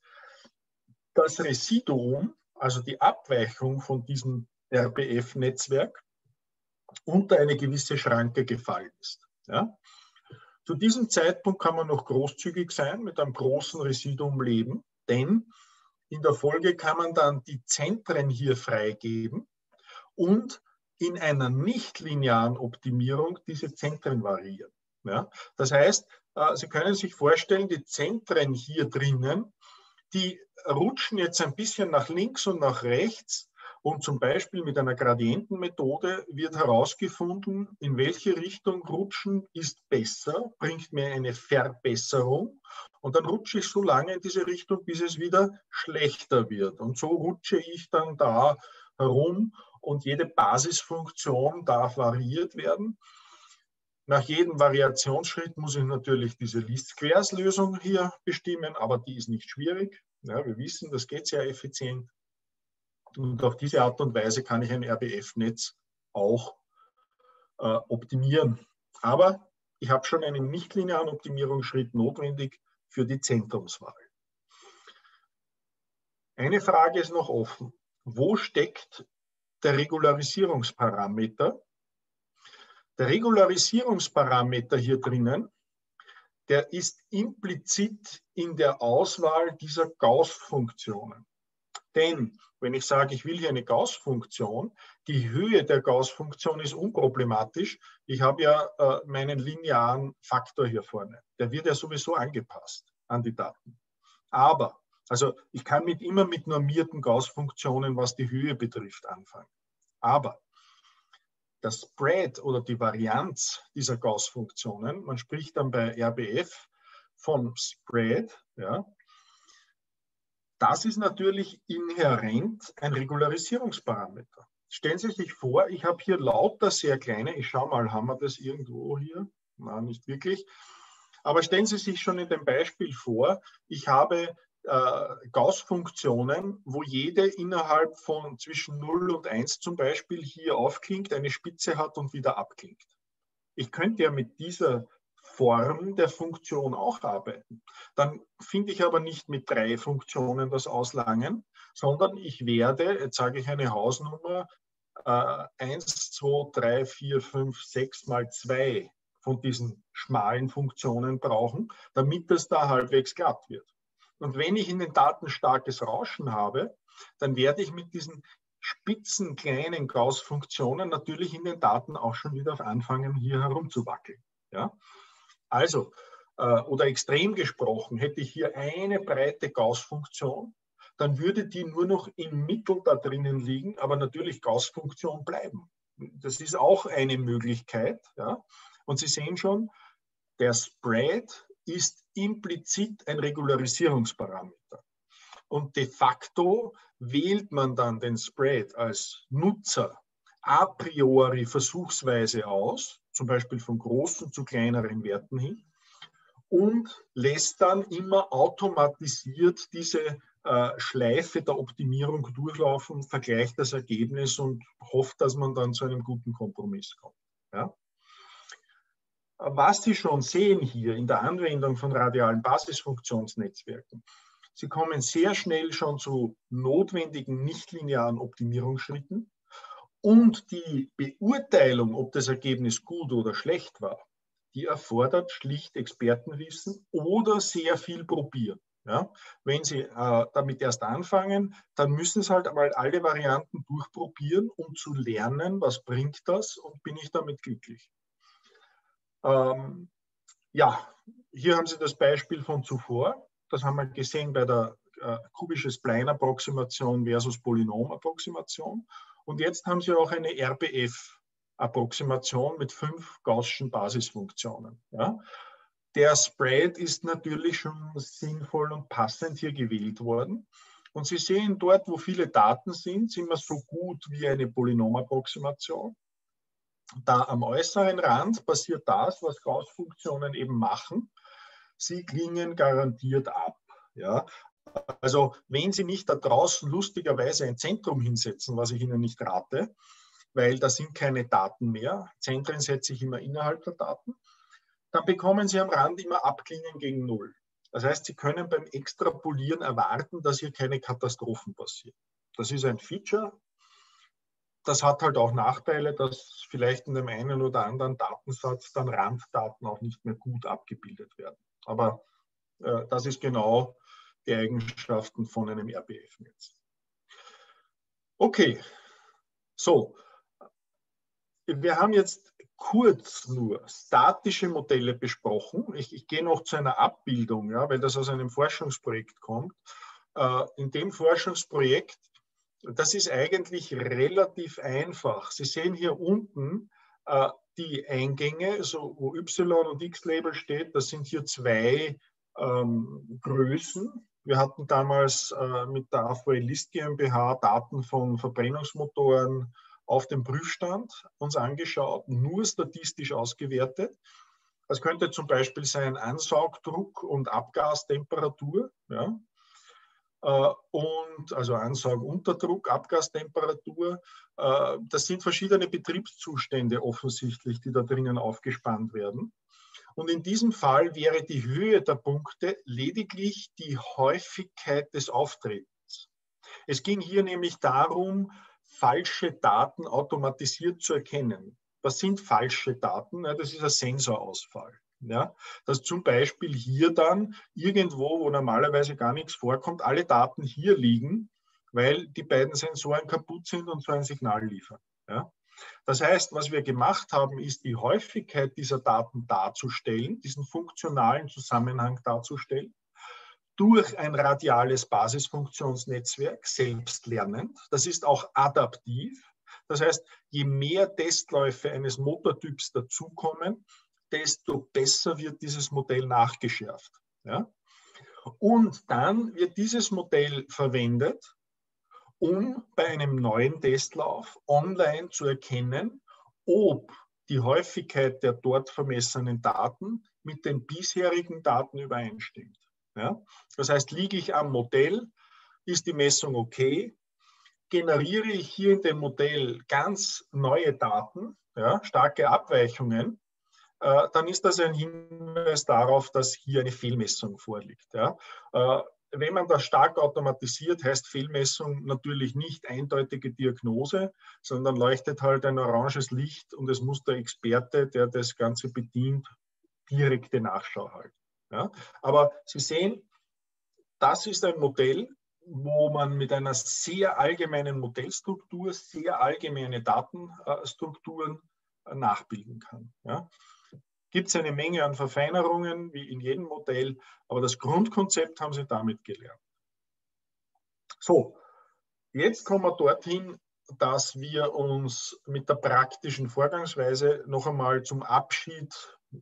das Residuum, also die Abweichung von diesem RBF-Netzwerk, unter eine gewisse Schranke gefallen ist. Ja? Zu diesem Zeitpunkt kann man noch großzügig sein, mit einem großen Residuum leben, denn in der Folge kann man dann die Zentren hier freigeben und in einer nichtlinearen Optimierung diese Zentren variieren. Ja? Das heißt, äh, Sie können sich vorstellen, die Zentren hier drinnen die rutschen jetzt ein bisschen nach links und nach rechts. Und zum Beispiel mit einer Gradientenmethode wird herausgefunden, in welche Richtung rutschen ist besser, bringt mir eine Verbesserung. Und dann rutsche ich so lange in diese Richtung, bis es wieder schlechter wird. Und so rutsche ich dann da herum und jede Basisfunktion darf variiert werden. Nach jedem Variationsschritt muss ich natürlich diese Least-Squares-Lösung hier bestimmen, aber die ist nicht schwierig. Ja, wir wissen, das geht sehr effizient. Und auf diese Art und Weise kann ich ein RBF-Netz auch äh, optimieren. Aber ich habe schon einen nichtlinearen Optimierungsschritt notwendig für die Zentrumswahl. Eine Frage ist noch offen. Wo steckt der Regularisierungsparameter der Regularisierungsparameter hier drinnen, der ist implizit in der Auswahl dieser Gauss-Funktionen. Denn wenn ich sage, ich will hier eine Gauss-Funktion, die Höhe der Gauss-Funktion ist unproblematisch. Ich habe ja äh, meinen linearen Faktor hier vorne. Der wird ja sowieso angepasst an die Daten. Aber, also ich kann mit, immer mit normierten Gauss-Funktionen, was die Höhe betrifft, anfangen. Aber das Spread oder die Varianz dieser Gauss-Funktionen, man spricht dann bei RBF von Spread, ja, das ist natürlich inhärent ein Regularisierungsparameter. Stellen Sie sich vor, ich habe hier lauter sehr kleine, ich schaue mal, haben wir das irgendwo hier? Nein, nicht wirklich. Aber stellen Sie sich schon in dem Beispiel vor, ich habe äh, Gauss-Funktionen, wo jede innerhalb von zwischen 0 und 1 zum Beispiel hier aufklingt, eine Spitze hat und wieder abklingt. Ich könnte ja mit dieser Form der Funktion auch arbeiten. Dann finde ich aber nicht mit drei Funktionen das Auslangen, sondern ich werde, jetzt sage ich eine Hausnummer, äh, 1, 2, 3, 4, 5, 6 mal 2 von diesen schmalen Funktionen brauchen, damit das da halbwegs glatt wird. Und wenn ich in den Daten starkes Rauschen habe, dann werde ich mit diesen spitzenkleinen Gauss-Funktionen natürlich in den Daten auch schon wieder anfangen, hier herumzuwackeln. Ja? Also, äh, oder extrem gesprochen, hätte ich hier eine breite Gauss-Funktion, dann würde die nur noch im Mittel da drinnen liegen, aber natürlich Gauss-Funktion bleiben. Das ist auch eine Möglichkeit. Ja? Und Sie sehen schon, der Spread ist implizit ein Regularisierungsparameter. Und de facto wählt man dann den Spread als Nutzer a priori versuchsweise aus, zum Beispiel von großen zu kleineren Werten hin, und lässt dann immer automatisiert diese äh, Schleife der Optimierung durchlaufen, vergleicht das Ergebnis und hofft, dass man dann zu einem guten Kompromiss kommt. Ja? Was Sie schon sehen hier in der Anwendung von radialen Basisfunktionsnetzwerken, Sie kommen sehr schnell schon zu notwendigen nichtlinearen Optimierungsschritten und die Beurteilung, ob das Ergebnis gut oder schlecht war, die erfordert schlicht Expertenwissen oder sehr viel Probieren. Ja? Wenn Sie äh, damit erst anfangen, dann müssen Sie halt einmal alle Varianten durchprobieren, um zu lernen, was bringt das und bin ich damit glücklich. Ähm, ja, hier haben Sie das Beispiel von zuvor. Das haben wir gesehen bei der äh, kubische Spline-Approximation versus Polynom-Approximation. Und jetzt haben Sie auch eine RBF-Approximation mit fünf Gaußschen Basisfunktionen. Ja. Der Spread ist natürlich schon sinnvoll und passend hier gewählt worden. Und Sie sehen dort, wo viele Daten sind, sind wir so gut wie eine Polynomapproximation. Da am äußeren Rand passiert das, was Gauss-Funktionen eben machen. Sie klingen garantiert ab. Ja? Also wenn Sie nicht da draußen lustigerweise ein Zentrum hinsetzen, was ich Ihnen nicht rate, weil da sind keine Daten mehr, Zentren setze ich immer innerhalb der Daten, dann bekommen Sie am Rand immer Abklingen gegen Null. Das heißt, Sie können beim Extrapolieren erwarten, dass hier keine Katastrophen passieren. Das ist ein Feature. Das hat halt auch Nachteile, dass vielleicht in dem einen oder anderen Datensatz dann Randdaten auch nicht mehr gut abgebildet werden. Aber äh, das ist genau die Eigenschaften von einem RBF-Netz. Okay, so. Wir haben jetzt kurz nur statische Modelle besprochen. Ich, ich gehe noch zu einer Abbildung, ja, weil das aus einem Forschungsprojekt kommt. Äh, in dem Forschungsprojekt, das ist eigentlich relativ einfach. Sie sehen hier unten äh, die Eingänge, so wo Y und X-Label steht, das sind hier zwei ähm, Größen. Wir hatten damals äh, mit der AVL List GmbH Daten von Verbrennungsmotoren auf dem Prüfstand uns angeschaut, nur statistisch ausgewertet. Das könnte zum Beispiel sein Ansaugdruck und Abgastemperatur. Ja. Äh, und also Ansaugunterdruck, Abgastemperatur. Äh, das sind verschiedene Betriebszustände offensichtlich, die da drinnen aufgespannt werden. Und in diesem Fall wäre die Höhe der Punkte lediglich die Häufigkeit des Auftretens. Es ging hier nämlich darum, falsche Daten automatisiert zu erkennen. Was sind falsche Daten? Das ist ein Sensorausfall. Ja, dass zum Beispiel hier dann irgendwo, wo normalerweise gar nichts vorkommt, alle Daten hier liegen, weil die beiden Sensoren kaputt sind und so ein Signal liefern. Ja. Das heißt, was wir gemacht haben, ist die Häufigkeit dieser Daten darzustellen, diesen funktionalen Zusammenhang darzustellen, durch ein radiales Basisfunktionsnetzwerk selbstlernend. Das ist auch adaptiv. Das heißt, je mehr Testläufe eines Motortyps dazukommen, desto besser wird dieses Modell nachgeschärft. Ja? Und dann wird dieses Modell verwendet, um bei einem neuen Testlauf online zu erkennen, ob die Häufigkeit der dort vermessenen Daten mit den bisherigen Daten übereinstimmt. Ja? Das heißt, liege ich am Modell, ist die Messung okay, generiere ich hier in dem Modell ganz neue Daten, ja, starke Abweichungen, dann ist das ein Hinweis darauf, dass hier eine Fehlmessung vorliegt. Ja? Äh, wenn man das stark automatisiert, heißt Fehlmessung natürlich nicht eindeutige Diagnose, sondern leuchtet halt ein oranges Licht und es muss der Experte, der das Ganze bedient, direkte Nachschau halten. Ja? Aber Sie sehen, das ist ein Modell, wo man mit einer sehr allgemeinen Modellstruktur sehr allgemeine Datenstrukturen äh, nachbilden kann. Ja. Gibt es eine Menge an Verfeinerungen, wie in jedem Modell, aber das Grundkonzept haben Sie damit gelernt. So, jetzt kommen wir dorthin, dass wir uns mit der praktischen Vorgangsweise noch einmal zum Abschied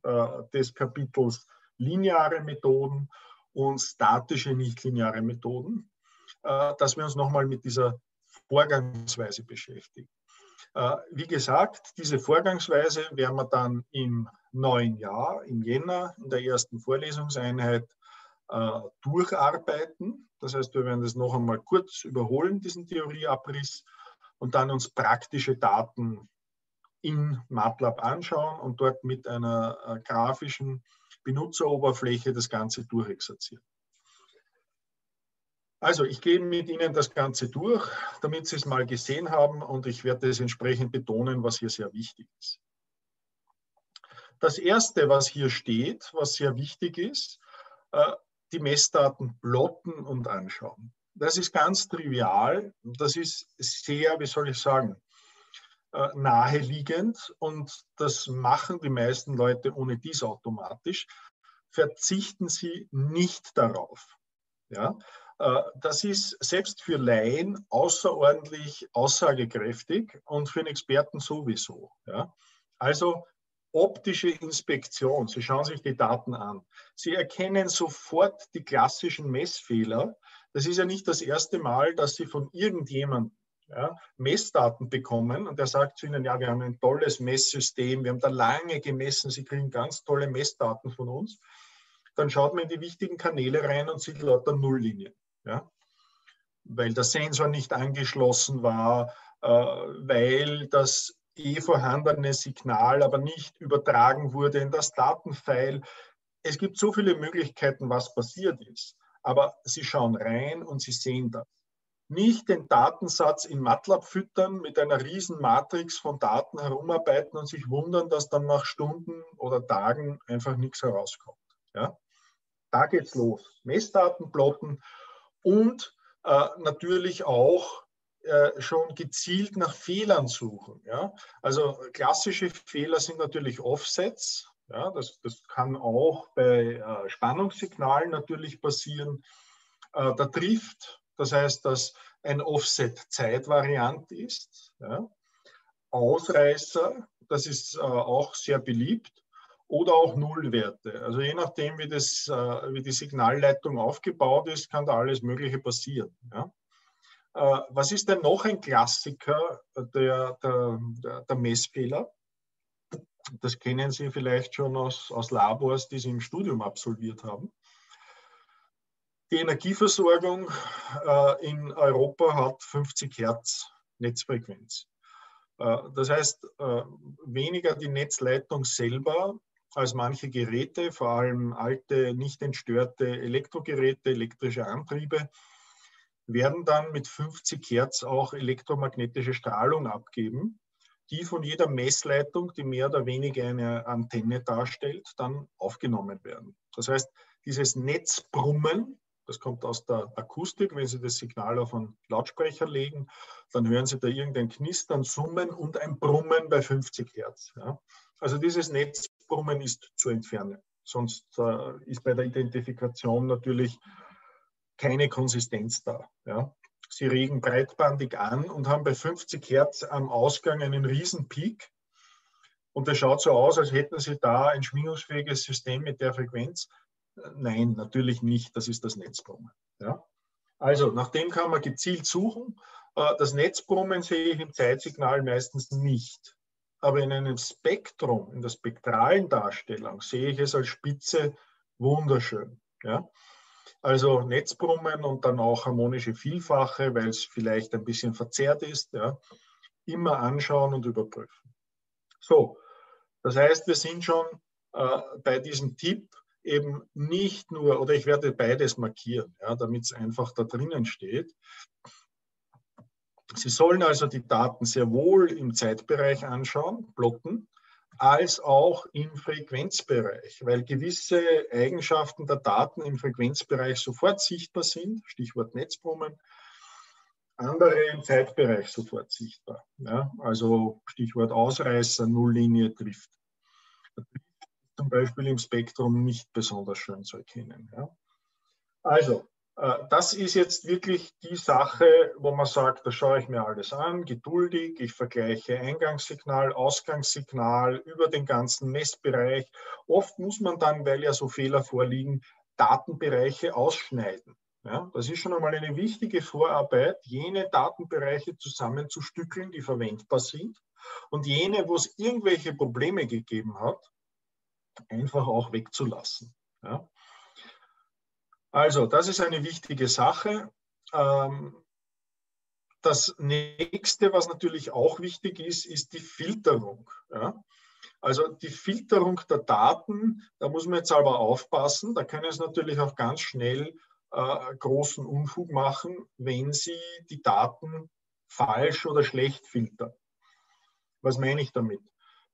äh, des Kapitels lineare Methoden und statische nichtlineare Methoden, äh, dass wir uns noch einmal mit dieser Vorgangsweise beschäftigen. Äh, wie gesagt, diese Vorgangsweise werden wir dann im neuen Jahr, im Jänner, in der ersten Vorlesungseinheit äh, durcharbeiten. Das heißt, wir werden das noch einmal kurz überholen, diesen Theorieabriss, und dann uns praktische Daten in MATLAB anschauen und dort mit einer äh, grafischen Benutzeroberfläche das Ganze durchexerzieren. Also ich gehe mit Ihnen das Ganze durch, damit Sie es mal gesehen haben und ich werde es entsprechend betonen, was hier sehr wichtig ist. Das Erste, was hier steht, was sehr wichtig ist, äh, die Messdaten plotten und anschauen. Das ist ganz trivial. Das ist sehr, wie soll ich sagen, äh, naheliegend und das machen die meisten Leute ohne dies automatisch. Verzichten Sie nicht darauf. Ja? Äh, das ist selbst für Laien außerordentlich aussagekräftig und für einen Experten sowieso. Ja? Also optische Inspektion. Sie schauen sich die Daten an. Sie erkennen sofort die klassischen Messfehler, das ist ja nicht das erste Mal, dass Sie von irgendjemandem ja, Messdaten bekommen und der sagt zu Ihnen, ja, wir haben ein tolles Messsystem, wir haben da lange gemessen, Sie kriegen ganz tolle Messdaten von uns. Dann schaut man in die wichtigen Kanäle rein und sieht lauter Nulllinien. Ja? Weil der Sensor nicht angeschlossen war, äh, weil das eh vorhandene Signal aber nicht übertragen wurde in das Datenfile. Es gibt so viele Möglichkeiten, was passiert ist aber Sie schauen rein und Sie sehen das. Nicht den Datensatz in MATLAB füttern, mit einer riesen Matrix von Daten herumarbeiten und sich wundern, dass dann nach Stunden oder Tagen einfach nichts herauskommt. Ja? Da geht's los. Messdaten plotten und äh, natürlich auch äh, schon gezielt nach Fehlern suchen. Ja? Also klassische Fehler sind natürlich Offsets, ja, das, das kann auch bei äh, Spannungssignalen natürlich passieren. Äh, der Drift, das heißt, dass ein Offset Zeitvariant ist. Ja. Ausreißer, das ist äh, auch sehr beliebt. Oder auch Nullwerte. Also je nachdem, wie, das, äh, wie die Signalleitung aufgebaut ist, kann da alles Mögliche passieren. Ja. Äh, was ist denn noch ein Klassiker der, der, der Messfehler? Das kennen Sie vielleicht schon aus, aus Labors, die Sie im Studium absolviert haben. Die Energieversorgung äh, in Europa hat 50 Hertz Netzfrequenz. Das heißt, weniger die Netzleitung selber als manche Geräte, vor allem alte, nicht entstörte Elektrogeräte, elektrische Antriebe, werden dann mit 50 Hertz auch elektromagnetische Strahlung abgeben die von jeder Messleitung, die mehr oder weniger eine Antenne darstellt, dann aufgenommen werden. Das heißt, dieses Netzbrummen, das kommt aus der Akustik, wenn Sie das Signal auf einen Lautsprecher legen, dann hören Sie da irgendein Knistern, Summen und ein Brummen bei 50 Hertz. Ja. Also dieses Netzbrummen ist zu entfernen. Sonst äh, ist bei der Identifikation natürlich keine Konsistenz da. Ja. Sie regen breitbandig an und haben bei 50 Hertz am Ausgang einen riesen Peak. Und das schaut so aus, als hätten Sie da ein schwingungsfähiges System mit der Frequenz. Nein, natürlich nicht. Das ist das Netzbrummen. Ja? Also, nach dem kann man gezielt suchen. Äh, das Netzbrummen sehe ich im Zeitsignal meistens nicht. Aber in einem Spektrum, in der spektralen Darstellung, sehe ich es als Spitze wunderschön. Ja? Also Netzbrummen und dann auch harmonische Vielfache, weil es vielleicht ein bisschen verzerrt ist. Ja. Immer anschauen und überprüfen. So, das heißt, wir sind schon äh, bei diesem Tipp eben nicht nur, oder ich werde beides markieren, ja, damit es einfach da drinnen steht. Sie sollen also die Daten sehr wohl im Zeitbereich anschauen, plotten, als auch im Frequenzbereich, weil gewisse Eigenschaften der Daten im Frequenzbereich sofort sichtbar sind, Stichwort Netzbrummen, andere im Zeitbereich sofort sichtbar. Ja? Also Stichwort Ausreißer, Nulllinie trifft. Zum Beispiel im Spektrum nicht besonders schön zu erkennen. Ja? Also, das ist jetzt wirklich die Sache, wo man sagt, da schaue ich mir alles an, geduldig, ich vergleiche Eingangssignal, Ausgangssignal über den ganzen Messbereich. Oft muss man dann, weil ja so Fehler vorliegen, Datenbereiche ausschneiden. Ja, das ist schon einmal eine wichtige Vorarbeit, jene Datenbereiche zusammenzustückeln, die verwendbar sind und jene, wo es irgendwelche Probleme gegeben hat, einfach auch wegzulassen. Ja. Also, das ist eine wichtige Sache. Ähm, das nächste, was natürlich auch wichtig ist, ist die Filterung. Ja? Also die Filterung der Daten, da muss man jetzt aber aufpassen. Da können es natürlich auch ganz schnell äh, großen Unfug machen, wenn Sie die Daten falsch oder schlecht filtern. Was meine ich damit?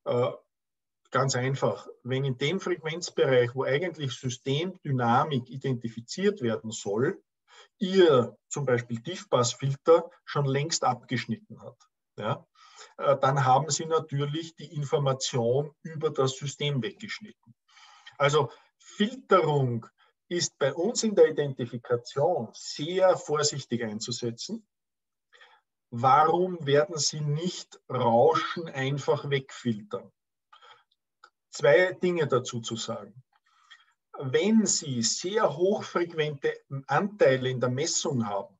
Äh, ganz einfach, wenn in dem Frequenzbereich, wo eigentlich Systemdynamik identifiziert werden soll, Ihr zum Beispiel Tiefpassfilter schon längst abgeschnitten hat, ja, äh, dann haben Sie natürlich die Information über das System weggeschnitten. Also Filterung ist bei uns in der Identifikation sehr vorsichtig einzusetzen. Warum werden Sie nicht Rauschen einfach wegfiltern? Zwei Dinge dazu zu sagen. Wenn Sie sehr hochfrequente Anteile in der Messung haben,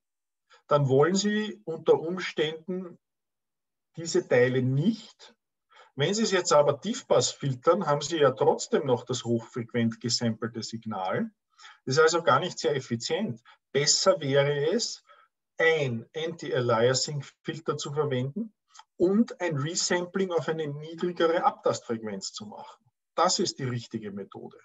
dann wollen Sie unter Umständen diese Teile nicht. Wenn Sie es jetzt aber Tiefpass filtern, haben Sie ja trotzdem noch das hochfrequent gesampelte Signal. Das ist also gar nicht sehr effizient. Besser wäre es, ein Anti-Aliasing-Filter zu verwenden und ein Resampling auf eine niedrigere Abtastfrequenz zu machen. Das ist die richtige Methode.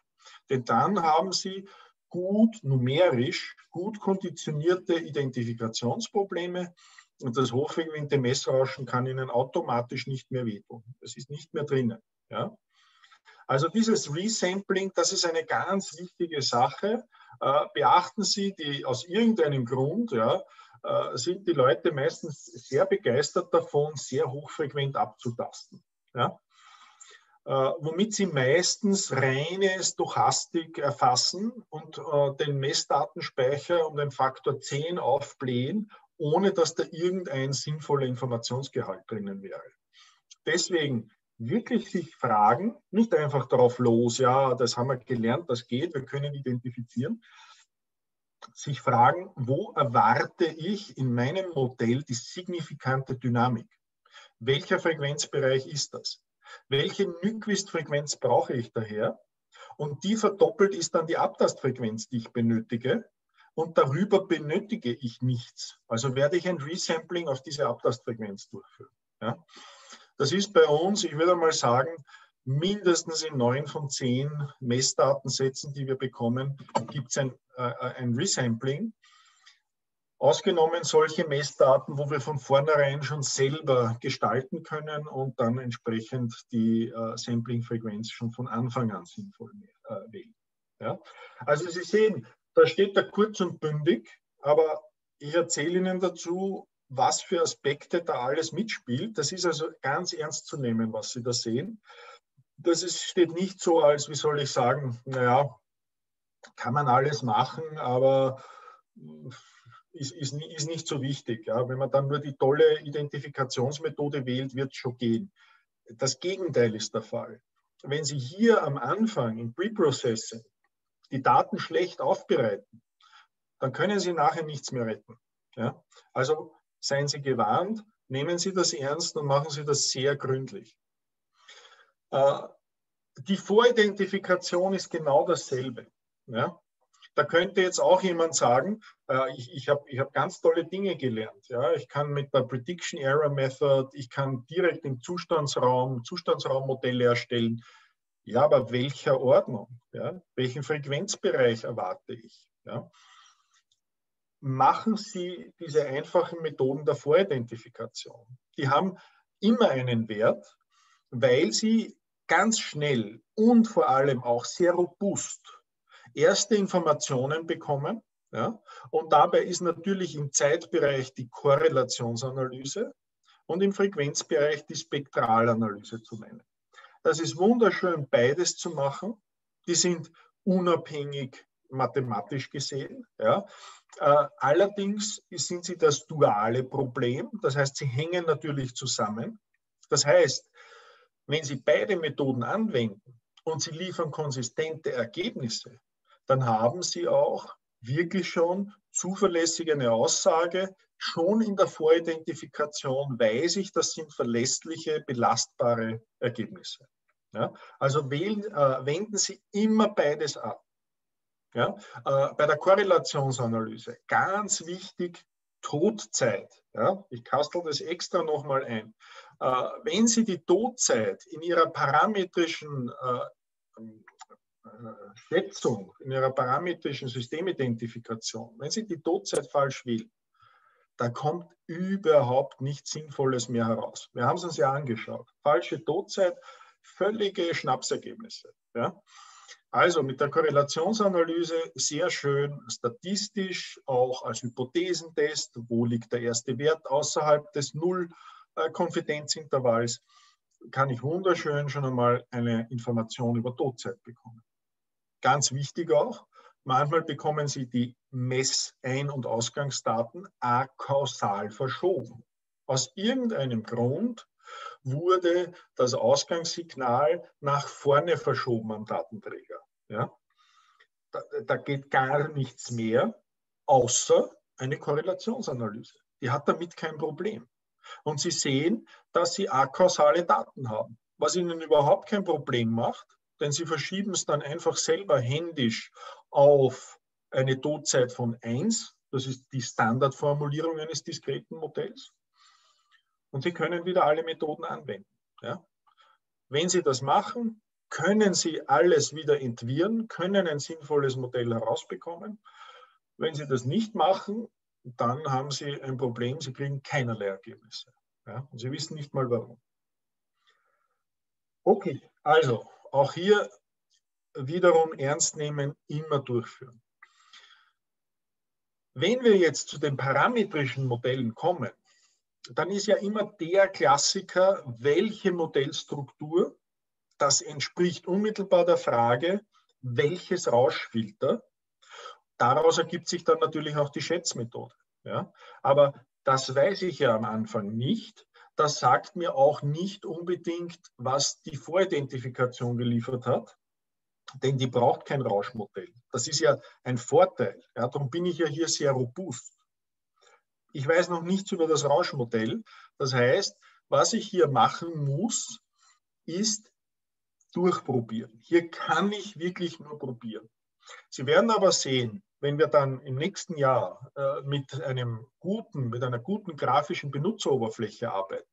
Denn dann haben Sie gut numerisch, gut konditionierte Identifikationsprobleme und das hochfrequente Messrauschen kann Ihnen automatisch nicht mehr wehtun. Es ist nicht mehr drinnen. Ja? Also dieses Resampling, das ist eine ganz wichtige Sache. Äh, beachten Sie, die aus irgendeinem Grund ja, äh, sind die Leute meistens sehr begeistert davon, sehr hochfrequent abzutasten. Ja? Äh, womit sie meistens reine Stochastik erfassen und äh, den Messdatenspeicher um den Faktor 10 aufblähen, ohne dass da irgendein sinnvoller Informationsgehalt drinnen wäre. Deswegen wirklich sich fragen, nicht einfach darauf los, ja, das haben wir gelernt, das geht, wir können identifizieren, sich fragen, wo erwarte ich in meinem Modell die signifikante Dynamik? Welcher Frequenzbereich ist das? Welche Nyquist-Frequenz brauche ich daher? Und die verdoppelt ist dann die Abtastfrequenz, die ich benötige. Und darüber benötige ich nichts. Also werde ich ein Resampling auf diese Abtastfrequenz durchführen. Ja? Das ist bei uns, ich würde mal sagen, mindestens in neun von zehn Messdatensätzen, die wir bekommen, gibt es ein, äh, ein Resampling. Ausgenommen solche Messdaten, wo wir von vornherein schon selber gestalten können und dann entsprechend die äh, Sampling-Frequenz schon von Anfang an sinnvoll äh, wählen. Ja? Also Sie sehen, da steht da kurz und bündig, aber ich erzähle Ihnen dazu, was für Aspekte da alles mitspielt. Das ist also ganz ernst zu nehmen, was Sie da sehen. Das ist, steht nicht so als, wie soll ich sagen, naja, kann man alles machen, aber ist, ist, ist nicht so wichtig. Ja. Wenn man dann nur die tolle Identifikationsmethode wählt, wird es schon gehen. Das Gegenteil ist der Fall. Wenn Sie hier am Anfang im Preprocessing die Daten schlecht aufbereiten, dann können Sie nachher nichts mehr retten. Ja. Also seien Sie gewarnt, nehmen Sie das ernst und machen Sie das sehr gründlich. Äh, die Voridentifikation ist genau dasselbe. Ja. Da könnte jetzt auch jemand sagen, äh, ich, ich habe ich hab ganz tolle Dinge gelernt. Ja? Ich kann mit der Prediction Error Method, ich kann direkt im Zustandsraum Zustandsraummodelle erstellen. Ja, aber welcher Ordnung? Ja? Welchen Frequenzbereich erwarte ich? Ja? Machen Sie diese einfachen Methoden der Voridentifikation. Die haben immer einen Wert, weil sie ganz schnell und vor allem auch sehr robust erste Informationen bekommen. Ja? Und dabei ist natürlich im Zeitbereich die Korrelationsanalyse und im Frequenzbereich die Spektralanalyse zu nennen. Das ist wunderschön, beides zu machen. Die sind unabhängig mathematisch gesehen. Ja. Äh, allerdings sind sie das duale Problem. Das heißt, sie hängen natürlich zusammen. Das heißt, wenn Sie beide Methoden anwenden und Sie liefern konsistente Ergebnisse, dann haben Sie auch wirklich schon zuverlässig eine Aussage. Schon in der Voridentifikation weiß ich, das sind verlässliche, belastbare Ergebnisse. Ja? Also wählen, äh, wenden Sie immer beides an. Ja? Äh, bei der Korrelationsanalyse, ganz wichtig, Todzeit. Ja? Ich kastel das extra nochmal ein. Äh, wenn Sie die Todzeit in Ihrer parametrischen äh, Schätzung, in Ihrer parametrischen Systemidentifikation, wenn Sie die Todzeit falsch wählen, da kommt überhaupt nichts Sinnvolles mehr heraus. Wir haben es uns ja angeschaut. Falsche Todzeit, völlige Schnapsergebnisse. Ja? Also mit der Korrelationsanalyse sehr schön statistisch, auch als Hypothesentest, wo liegt der erste Wert außerhalb des Null-Konfidenzintervalls, kann ich wunderschön schon einmal eine Information über Todzeit bekommen. Ganz wichtig auch, manchmal bekommen Sie die Mess-Ein- und Ausgangsdaten akausal verschoben. Aus irgendeinem Grund wurde das Ausgangssignal nach vorne verschoben am Datenträger. Ja? Da, da geht gar nichts mehr, außer eine Korrelationsanalyse. Die hat damit kein Problem. Und Sie sehen, dass Sie akausale Daten haben, was Ihnen überhaupt kein Problem macht, denn Sie verschieben es dann einfach selber händisch auf eine Todzeit von 1. Das ist die Standardformulierung eines diskreten Modells und Sie können wieder alle Methoden anwenden. Ja? Wenn Sie das machen, können Sie alles wieder entwirren, können ein sinnvolles Modell herausbekommen. Wenn Sie das nicht machen, dann haben Sie ein Problem, Sie kriegen keinerlei Ergebnisse. Ja? Und Sie wissen nicht mal warum. Okay, also auch hier wiederum ernst nehmen, immer durchführen. Wenn wir jetzt zu den parametrischen Modellen kommen, dann ist ja immer der Klassiker, welche Modellstruktur, das entspricht unmittelbar der Frage, welches Rauschfilter. Daraus ergibt sich dann natürlich auch die Schätzmethode. Ja? Aber das weiß ich ja am Anfang nicht. Das sagt mir auch nicht unbedingt, was die Voridentifikation geliefert hat, denn die braucht kein Rauschmodell. Das ist ja ein Vorteil. Ja? Darum bin ich ja hier sehr robust. Ich weiß noch nichts über das Rauschmodell. Das heißt, was ich hier machen muss, ist durchprobieren. Hier kann ich wirklich nur probieren. Sie werden aber sehen, wenn wir dann im nächsten Jahr äh, mit einem guten, mit einer guten grafischen Benutzeroberfläche arbeiten,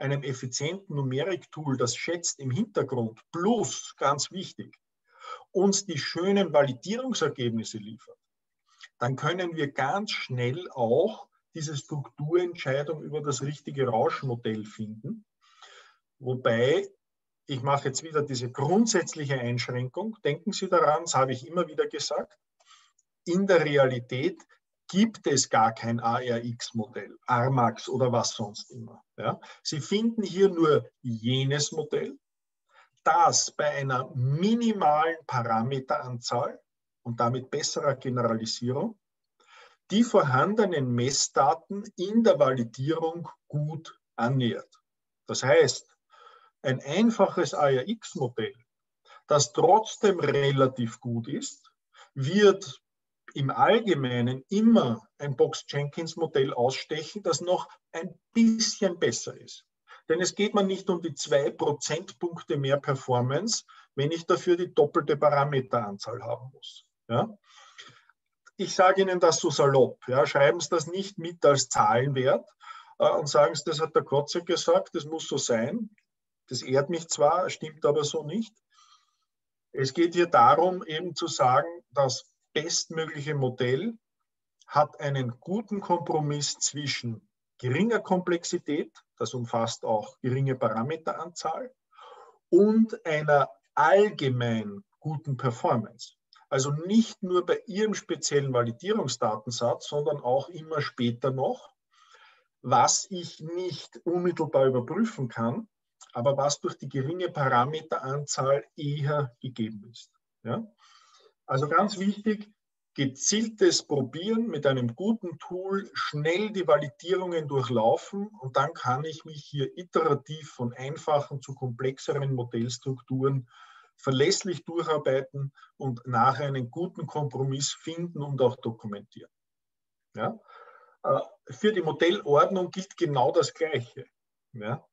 einem effizienten Numerik-Tool, das schätzt im Hintergrund, plus, ganz wichtig, uns die schönen Validierungsergebnisse liefert, dann können wir ganz schnell auch diese Strukturentscheidung über das richtige Rauschmodell finden. Wobei, ich mache jetzt wieder diese grundsätzliche Einschränkung. Denken Sie daran, das habe ich immer wieder gesagt, in der Realität gibt es gar kein ARX-Modell, Armax oder was sonst immer. Ja? Sie finden hier nur jenes Modell, das bei einer minimalen Parameteranzahl und damit besserer Generalisierung die vorhandenen Messdaten in der Validierung gut annähert. Das heißt, ein einfaches ARX-Modell, das trotzdem relativ gut ist, wird im Allgemeinen immer ein Box-Jenkins-Modell ausstechen, das noch ein bisschen besser ist. Denn es geht man nicht um die zwei Prozentpunkte mehr Performance, wenn ich dafür die doppelte Parameteranzahl haben muss. Ja? ich sage Ihnen das so salopp. Ja, schreiben Sie das nicht mit als Zahlenwert äh, und sagen Sie, das hat der Kotze gesagt, das muss so sein. Das ehrt mich zwar, stimmt aber so nicht. Es geht hier darum, eben zu sagen, das bestmögliche Modell hat einen guten Kompromiss zwischen geringer Komplexität, das umfasst auch geringe Parameteranzahl, und einer allgemein guten Performance. Also nicht nur bei Ihrem speziellen Validierungsdatensatz, sondern auch immer später noch, was ich nicht unmittelbar überprüfen kann, aber was durch die geringe Parameteranzahl eher gegeben ist. Ja? Also ganz wichtig, gezieltes Probieren mit einem guten Tool, schnell die Validierungen durchlaufen und dann kann ich mich hier iterativ von einfachen zu komplexeren Modellstrukturen verlässlich durcharbeiten und nachher einen guten Kompromiss finden und auch dokumentieren. Ja? Äh, für die Modellordnung gilt genau das Gleiche. Ja?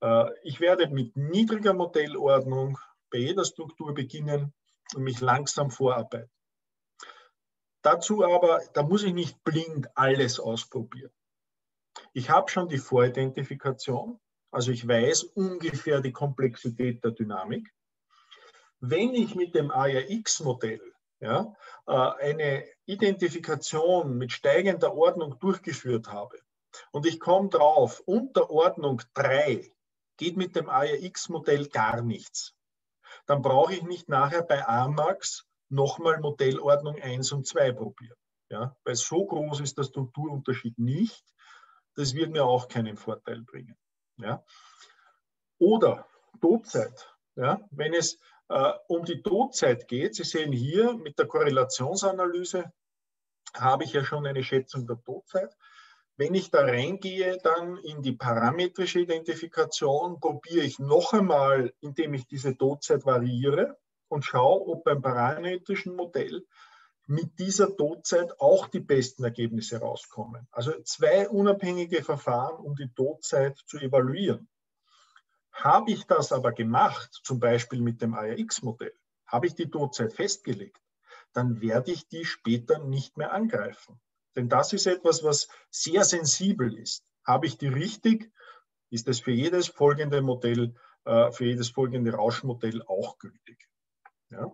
Äh, ich werde mit niedriger Modellordnung bei jeder Struktur beginnen und mich langsam vorarbeiten. Dazu aber, da muss ich nicht blind alles ausprobieren. Ich habe schon die Voridentifikation, also ich weiß ungefähr die Komplexität der Dynamik wenn ich mit dem ARX-Modell ja, äh, eine Identifikation mit steigender Ordnung durchgeführt habe und ich komme drauf, unter Ordnung 3 geht mit dem ARX-Modell gar nichts, dann brauche ich nicht nachher bei AMAX nochmal Modellordnung 1 und 2 probieren. Ja, weil so groß ist der Strukturunterschied nicht. Das wird mir auch keinen Vorteil bringen. Ja. Oder Todzeit. Ja, wenn es äh, um die Todzeit geht. Sie sehen hier mit der Korrelationsanalyse habe ich ja schon eine Schätzung der Todzeit. Wenn ich da reingehe, dann in die parametrische Identifikation, probiere ich noch einmal, indem ich diese Todzeit variiere und schaue, ob beim parametrischen Modell mit dieser Todzeit auch die besten Ergebnisse rauskommen. Also zwei unabhängige Verfahren, um die Todzeit zu evaluieren. Habe ich das aber gemacht, zum Beispiel mit dem ARX-Modell, habe ich die Todzeit festgelegt, dann werde ich die später nicht mehr angreifen. Denn das ist etwas, was sehr sensibel ist. Habe ich die richtig, ist es für jedes folgende Modell, äh, für jedes folgende Rauschmodell auch gültig. Ja?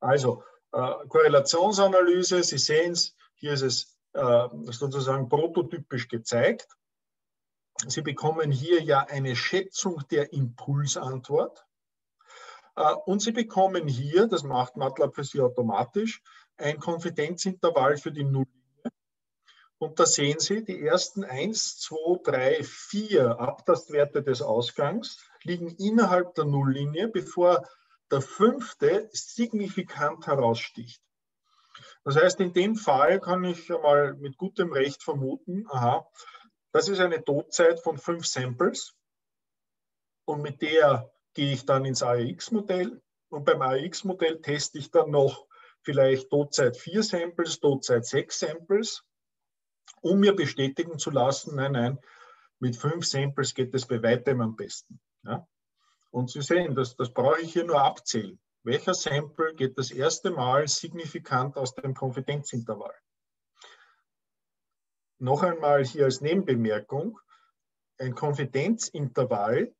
Also äh, Korrelationsanalyse, Sie sehen es, hier ist es äh, sozusagen prototypisch gezeigt. Sie bekommen hier ja eine Schätzung der Impulsantwort. Und Sie bekommen hier, das macht MATLAB für Sie automatisch, ein Konfidenzintervall für die Nulllinie. Und da sehen Sie, die ersten 1, 2, 3, 4 Abtastwerte des Ausgangs liegen innerhalb der Nulllinie, bevor der fünfte signifikant heraussticht. Das heißt, in dem Fall kann ich mal mit gutem Recht vermuten, aha, das ist eine Todzeit von fünf Samples. Und mit der gehe ich dann ins AEX-Modell und beim AEX-Modell teste ich dann noch vielleicht Todzeit vier Samples, Todzeit sechs Samples, um mir bestätigen zu lassen, nein, nein, mit fünf Samples geht es bei weitem am besten. Ja? Und Sie sehen, das, das brauche ich hier nur abzählen. Welcher Sample geht das erste Mal signifikant aus dem Konfidenzintervall? noch einmal hier als Nebenbemerkung, ein Konfidenzintervall,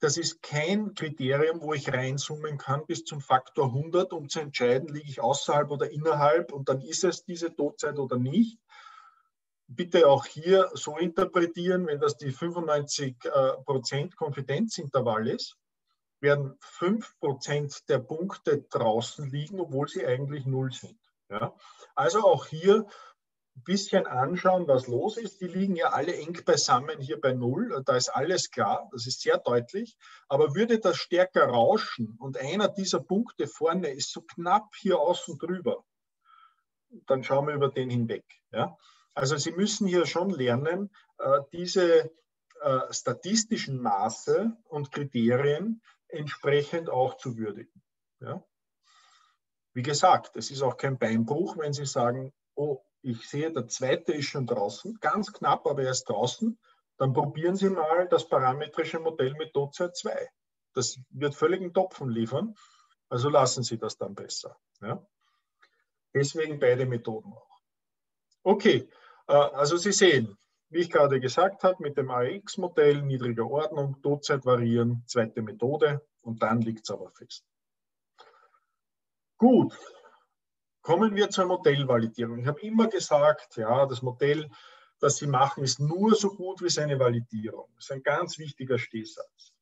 das ist kein Kriterium, wo ich reinzoomen kann bis zum Faktor 100, um zu entscheiden, liege ich außerhalb oder innerhalb und dann ist es diese Todzeit oder nicht. Bitte auch hier so interpretieren, wenn das die 95% Konfidenzintervall ist, werden 5% der Punkte draußen liegen, obwohl sie eigentlich null sind. Ja? Also auch hier ein bisschen anschauen, was los ist. Die liegen ja alle eng beisammen hier bei Null. Da ist alles klar, das ist sehr deutlich. Aber würde das stärker rauschen und einer dieser Punkte vorne ist so knapp hier außen drüber, dann schauen wir über den hinweg. Ja? Also Sie müssen hier schon lernen, äh, diese äh, statistischen Maße und Kriterien entsprechend auch zu würdigen. Ja? Wie gesagt, es ist auch kein Beinbruch, wenn Sie sagen, oh, ich sehe, der zweite ist schon draußen, ganz knapp, aber er ist draußen, dann probieren Sie mal das parametrische Modell mit Todzeit 2. Das wird völligen Topfen liefern, also lassen Sie das dann besser. Ja? Deswegen beide Methoden auch. Okay, also Sie sehen, wie ich gerade gesagt habe, mit dem AX-Modell niedriger Ordnung, Todzeit variieren, zweite Methode und dann liegt es aber fest. Gut, Kommen wir zur Modellvalidierung. Ich habe immer gesagt, ja, das Modell, das Sie machen, ist nur so gut wie seine Validierung. Das ist ein ganz wichtiger Stehsatz.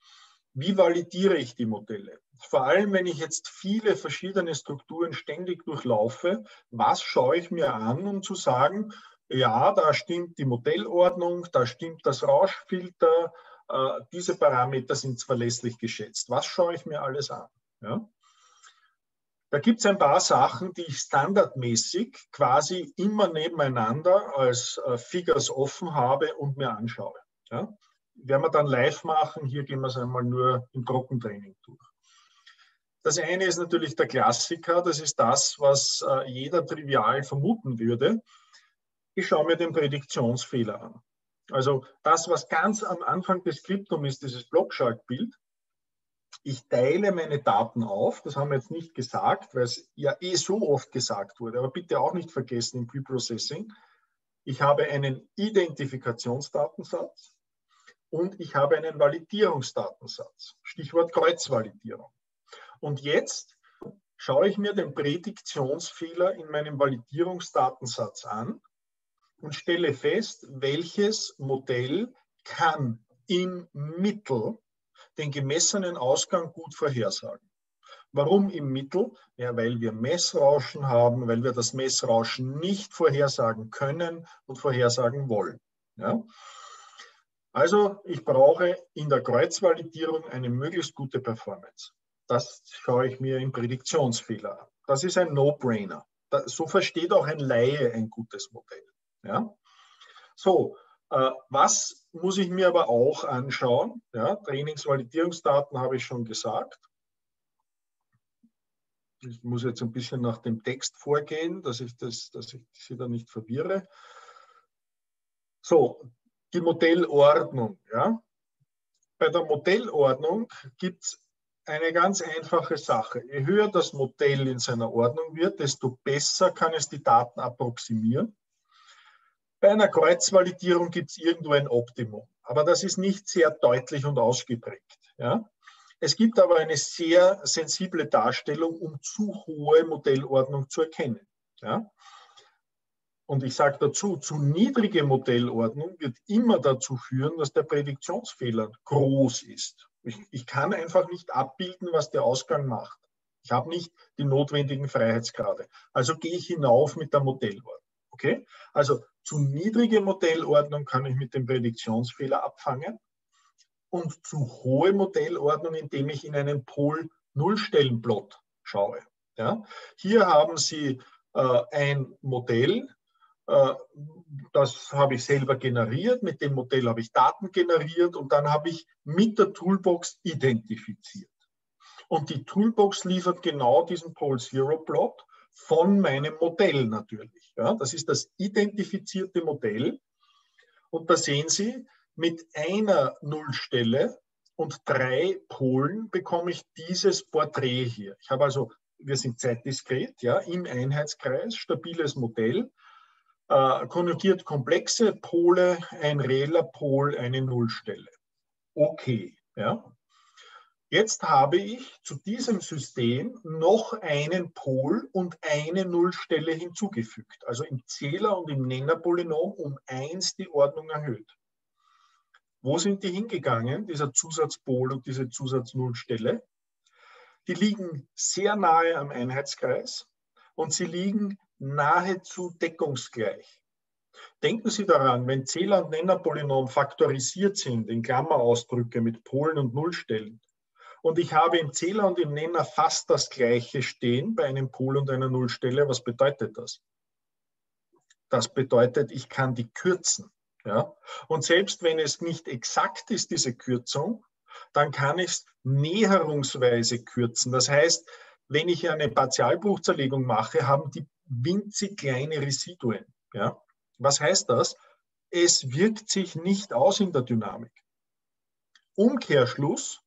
wie validiere ich die Modelle? Vor allem, wenn ich jetzt viele verschiedene Strukturen ständig durchlaufe, was schaue ich mir an, um zu sagen, ja, da stimmt die Modellordnung, da stimmt das Rauschfilter, äh, diese Parameter sind verlässlich geschätzt. Was schaue ich mir alles an? Ja? Da gibt es ein paar Sachen, die ich standardmäßig quasi immer nebeneinander als äh, Figures offen habe und mir anschaue. Ja? Werden wir dann live machen, hier gehen wir es einmal nur im Trockentraining durch. Das eine ist natürlich der Klassiker, das ist das, was äh, jeder trivial vermuten würde. Ich schaue mir den Prädiktionsfehler an. Also das, was ganz am Anfang des Skriptum ist, dieses Blockshark-Bild. Ich teile meine Daten auf, das haben wir jetzt nicht gesagt, weil es ja eh so oft gesagt wurde, aber bitte auch nicht vergessen im Preprocessing. Ich habe einen Identifikationsdatensatz und ich habe einen Validierungsdatensatz. Stichwort Kreuzvalidierung. Und jetzt schaue ich mir den Prädiktionsfehler in meinem Validierungsdatensatz an und stelle fest, welches Modell kann im Mittel den gemessenen Ausgang gut vorhersagen. Warum im Mittel? Ja, weil wir Messrauschen haben, weil wir das Messrauschen nicht vorhersagen können und vorhersagen wollen. Ja? Also ich brauche in der Kreuzvalidierung eine möglichst gute Performance. Das schaue ich mir im Prädiktionsfehler an. Das ist ein No-Brainer. So versteht auch ein Laie ein gutes Modell. Ja? So, äh, was muss ich mir aber auch anschauen? Ja, Trainingsvalidierungsdaten habe ich schon gesagt. Ich muss jetzt ein bisschen nach dem Text vorgehen, dass ich, das, dass ich Sie da nicht verwirre. So, die Modellordnung. Ja. Bei der Modellordnung gibt es eine ganz einfache Sache. Je höher das Modell in seiner Ordnung wird, desto besser kann es die Daten approximieren. Bei einer Kreuzvalidierung gibt es irgendwo ein Optimum, aber das ist nicht sehr deutlich und ausgeprägt. Ja? Es gibt aber eine sehr sensible Darstellung, um zu hohe Modellordnung zu erkennen. Ja? Und ich sage dazu, zu niedrige Modellordnung wird immer dazu führen, dass der Prädiktionsfehler groß ist. Ich, ich kann einfach nicht abbilden, was der Ausgang macht. Ich habe nicht die notwendigen Freiheitsgrade. Also gehe ich hinauf mit der Modellordnung. Okay? Also zu niedrige Modellordnung kann ich mit dem Prädiktionsfehler abfangen und zu hohe Modellordnung, indem ich in einen Pol-Nullstellenplot schaue. Ja? Hier haben Sie äh, ein Modell, äh, das habe ich selber generiert, mit dem Modell habe ich Daten generiert und dann habe ich mit der Toolbox identifiziert. Und die Toolbox liefert genau diesen Pole Zero Plot von meinem Modell natürlich. Ja, das ist das identifizierte Modell. Und da sehen Sie, mit einer Nullstelle und drei Polen bekomme ich dieses Porträt hier. Ich habe also, wir sind zeitdiskret, ja, im Einheitskreis, stabiles Modell äh, konjugiert komplexe Pole, ein reeller Pol, eine Nullstelle. Okay, ja. Jetzt habe ich zu diesem System noch einen Pol und eine Nullstelle hinzugefügt, also im Zähler und im Nennerpolynom um eins die Ordnung erhöht. Wo sind die hingegangen, dieser Zusatzpol und diese Zusatznullstelle? Die liegen sehr nahe am Einheitskreis und sie liegen nahezu deckungsgleich. Denken Sie daran, wenn Zähler und Nennerpolynom faktorisiert sind in Klammerausdrücke mit Polen und Nullstellen und ich habe im Zähler und im Nenner fast das gleiche stehen bei einem Pol und einer Nullstelle, was bedeutet das? Das bedeutet, ich kann die kürzen. Ja? Und selbst wenn es nicht exakt ist, diese Kürzung, dann kann ich es näherungsweise kürzen. Das heißt, wenn ich eine Partialbruchzerlegung mache, haben die winzig kleine Residuen. Ja? Was heißt das? Es wirkt sich nicht aus in der Dynamik. Umkehrschluss,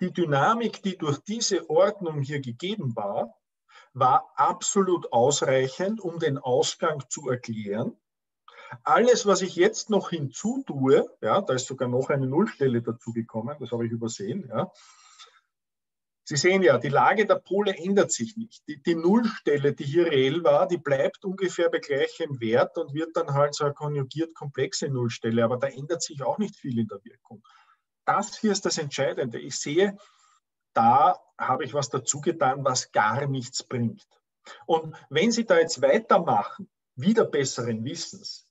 die Dynamik, die durch diese Ordnung hier gegeben war, war absolut ausreichend, um den Ausgang zu erklären. Alles, was ich jetzt noch hinzutue, ja, da ist sogar noch eine Nullstelle dazugekommen, das habe ich übersehen, ja, Sie sehen ja, die Lage der Pole ändert sich nicht. Die, die, Nullstelle, die hier reell war, die bleibt ungefähr bei gleichem Wert und wird dann halt so eine konjugiert komplexe Nullstelle. Aber da ändert sich auch nicht viel in der Wirkung. Das hier ist das Entscheidende. Ich sehe, da habe ich was dazu getan, was gar nichts bringt. Und wenn Sie da jetzt weitermachen, wieder besseren Wissens,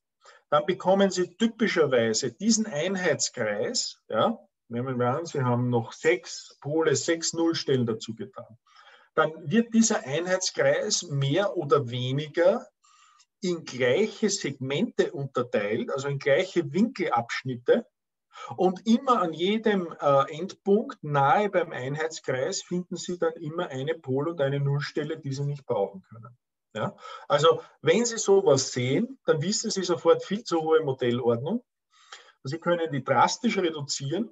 dann bekommen Sie typischerweise diesen Einheitskreis, ja, nehmen wir an, Sie haben noch sechs Pole, sechs Nullstellen dazu getan, dann wird dieser Einheitskreis mehr oder weniger in gleiche Segmente unterteilt, also in gleiche Winkelabschnitte. Und immer an jedem äh, Endpunkt nahe beim Einheitskreis finden Sie dann immer eine Pol- und eine Nullstelle, die Sie nicht brauchen können. Ja? Also wenn Sie sowas sehen, dann wissen Sie sofort viel zu hohe Modellordnung. Sie können die drastisch reduzieren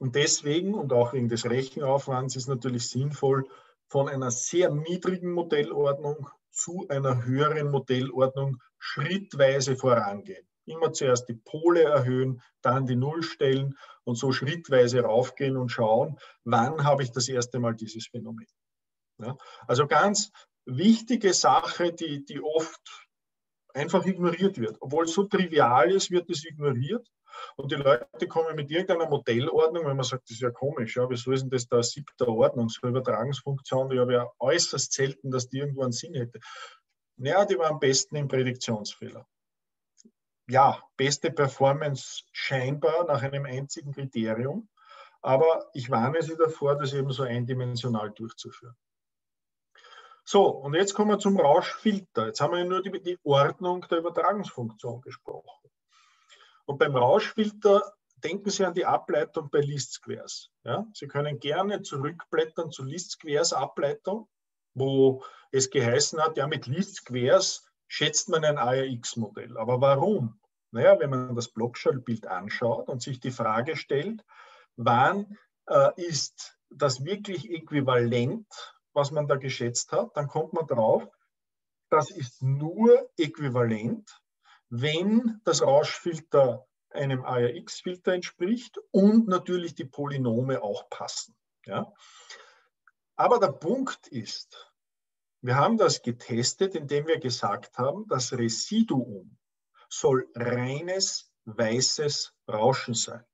und deswegen und auch wegen des Rechenaufwands ist natürlich sinnvoll, von einer sehr niedrigen Modellordnung zu einer höheren Modellordnung schrittweise vorangehen. Immer zuerst die Pole erhöhen, dann die Nullstellen und so schrittweise raufgehen und schauen, wann habe ich das erste Mal dieses Phänomen. Ja, also ganz wichtige Sache, die, die oft einfach ignoriert wird. Obwohl es so trivial ist, wird es ignoriert. Und die Leute kommen mit irgendeiner Modellordnung, wenn man sagt, das ist ja komisch, ja, wieso ist denn das da siebter Ordnung, so Übertragungsfunktion, die habe ja äußerst selten, dass die irgendwo einen Sinn hätte. Naja, die war am besten im Prädiktionsfehler. Ja, beste Performance scheinbar nach einem einzigen Kriterium, aber ich warne Sie davor, das eben so eindimensional durchzuführen. So, und jetzt kommen wir zum Rauschfilter. Jetzt haben wir ja nur die, die Ordnung der Übertragungsfunktion gesprochen. Und beim Rauschfilter denken Sie an die Ableitung bei Least Squares. Ja? Sie können gerne zurückblättern zu Least Squares Ableitung, wo es geheißen hat, ja, mit Least Squares schätzt man ein ARX-Modell. Aber warum? Naja, wenn man das Blockschallbild anschaut und sich die Frage stellt, wann äh, ist das wirklich äquivalent, was man da geschätzt hat, dann kommt man drauf, das ist nur äquivalent, wenn das Rauschfilter einem ARX-Filter entspricht und natürlich die Polynome auch passen. Ja? Aber der Punkt ist, wir haben das getestet, indem wir gesagt haben, das Residuum soll reines weißes Rauschen sein.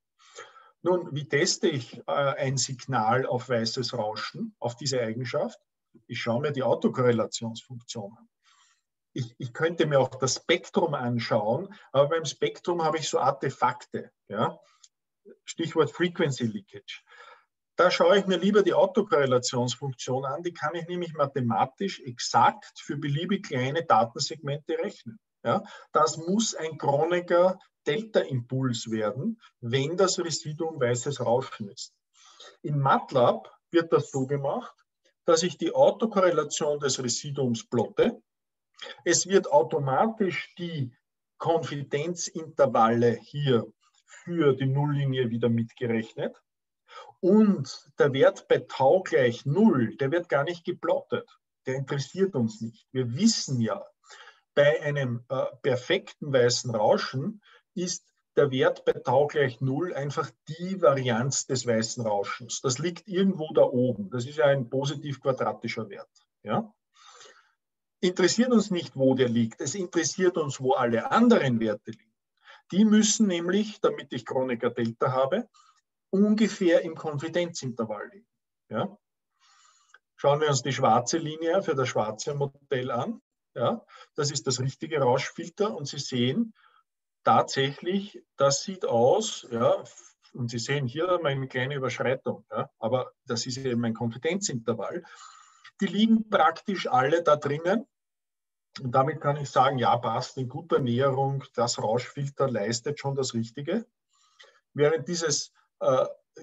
Nun, wie teste ich äh, ein Signal auf weißes Rauschen, auf diese Eigenschaft? Ich schaue mir die Autokorrelationsfunktion an ich, ich, könnte mir auch das Spektrum anschauen, aber beim Spektrum habe ich so Artefakte. Ja? Stichwort Frequency Leakage. Da schaue ich mir lieber die Autokorrelationsfunktion an, die kann ich nämlich mathematisch exakt für beliebig kleine Datensegmente rechnen. Ja? Das muss ein Kronecker Delta-Impuls werden, wenn das Residuum weißes Rauschen ist. In MATLAB wird das so gemacht, dass ich die Autokorrelation des Residuums plotte es wird automatisch die Konfidenzintervalle hier für die Nulllinie wieder mitgerechnet. Und der Wert bei Tau gleich Null, der wird gar nicht geplottet. Der interessiert uns nicht. Wir wissen ja, bei einem äh, perfekten weißen Rauschen ist der Wert bei Tau gleich Null einfach die Varianz des weißen Rauschens. Das liegt irgendwo da oben. Das ist ja ein positiv quadratischer Wert. Ja? interessiert uns nicht, wo der liegt. Es interessiert uns, wo alle anderen Werte liegen. Die müssen nämlich, damit ich Chroniker Delta habe, ungefähr im Konfidenzintervall liegen. Ja? Schauen wir uns die schwarze Linie für das schwarze Modell an. Ja? Das ist das richtige Rauschfilter und Sie sehen tatsächlich, das sieht aus, ja, und Sie sehen hier eine kleine Überschreitung, ja, aber das ist eben ein Konfidenzintervall die liegen praktisch alle da drinnen. Und damit kann ich sagen, ja, passt in guter Näherung, das Rauschfilter leistet schon das Richtige. Während dieses,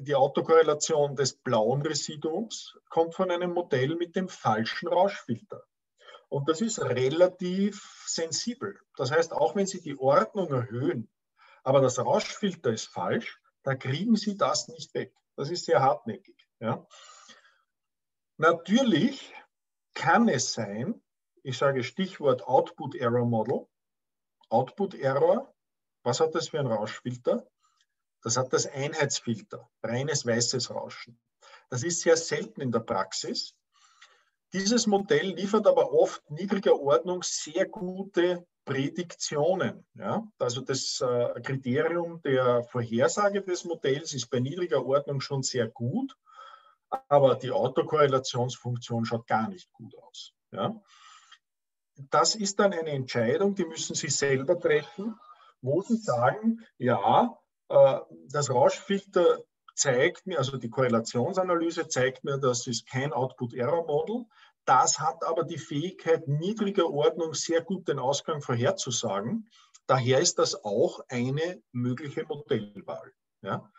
die Autokorrelation des blauen Residuums kommt von einem Modell mit dem falschen Rauschfilter. Und das ist relativ sensibel. Das heißt, auch wenn Sie die Ordnung erhöhen, aber das Rauschfilter ist falsch, da kriegen Sie das nicht weg. Das ist sehr hartnäckig. Ja. Natürlich kann es sein, ich sage Stichwort Output Error Model. Output Error, was hat das für ein Rauschfilter? Das hat das Einheitsfilter, reines weißes Rauschen. Das ist sehr selten in der Praxis. Dieses Modell liefert aber oft niedriger Ordnung sehr gute Prädiktionen. Ja? Also das äh, Kriterium der Vorhersage des Modells ist bei niedriger Ordnung schon sehr gut, aber die Autokorrelationsfunktion schaut gar nicht gut aus. Ja? Das ist dann eine Entscheidung, die müssen Sie selber treffen, wo Sie sagen, ja, das Rauschfilter zeigt mir, also die Korrelationsanalyse zeigt mir, das ist kein Output-Error-Model. Das hat aber die Fähigkeit, niedriger Ordnung sehr gut den Ausgang vorherzusagen. Daher ist das auch eine mögliche Modellwahl. Ja?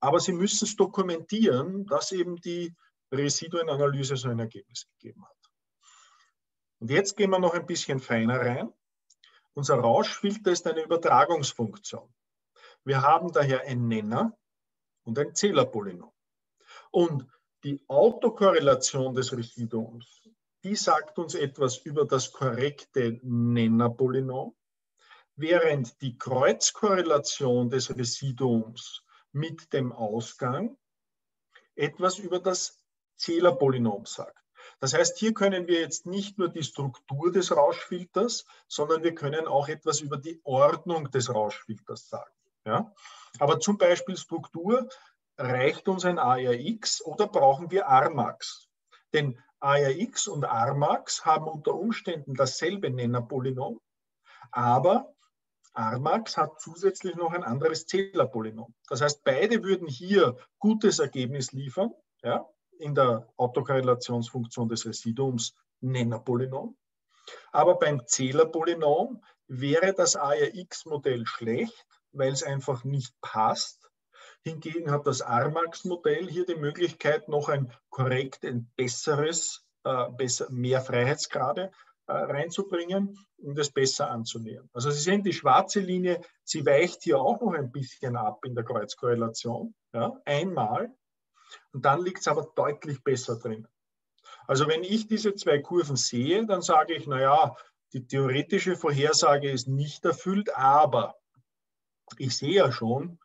Aber Sie müssen es dokumentieren, dass eben die Residuenanalyse so ein Ergebnis gegeben hat. Und jetzt gehen wir noch ein bisschen feiner rein. Unser Rauschfilter ist eine Übertragungsfunktion. Wir haben daher einen Nenner, und ein Zählerpolynom. Und die Autokorrelation des Residuums, die sagt uns etwas über das korrekte Nennerpolynom, während die Kreuzkorrelation des Residuums mit dem Ausgang etwas über das Zählerpolynom sagt. Das heißt, hier können wir jetzt nicht nur die Struktur des Rauschfilters, sondern wir können auch etwas über die Ordnung des Rauschfilters sagen. Ja? Aber zum Beispiel Struktur, reicht uns ein ARX oder brauchen wir Armax? Denn ARX und Armax haben unter Umständen dasselbe Nennerpolynom, aber Armax hat zusätzlich noch ein anderes Zählerpolynom. Das heißt, beide würden hier gutes Ergebnis liefern, ja, in der Autokorrelationsfunktion des Residuums Nennerpolynom. Aber beim Zählerpolynom wäre das ARX-Modell schlecht, weil es einfach nicht passt. Hingegen hat das Armax-Modell hier die Möglichkeit, noch ein korrekt, ein besseres, äh, besser, mehr Freiheitsgrade äh, reinzubringen, um das besser anzunähern. Also Sie sehen, die schwarze Linie, sie weicht hier auch noch ein bisschen ab in der Kreuzkorrelation, ja, einmal, und dann liegt es aber deutlich besser drin. Also wenn ich diese zwei Kurven sehe, dann sage ich, naja, die theoretische Vorhersage ist nicht erfüllt, aber ich sehe ja schon,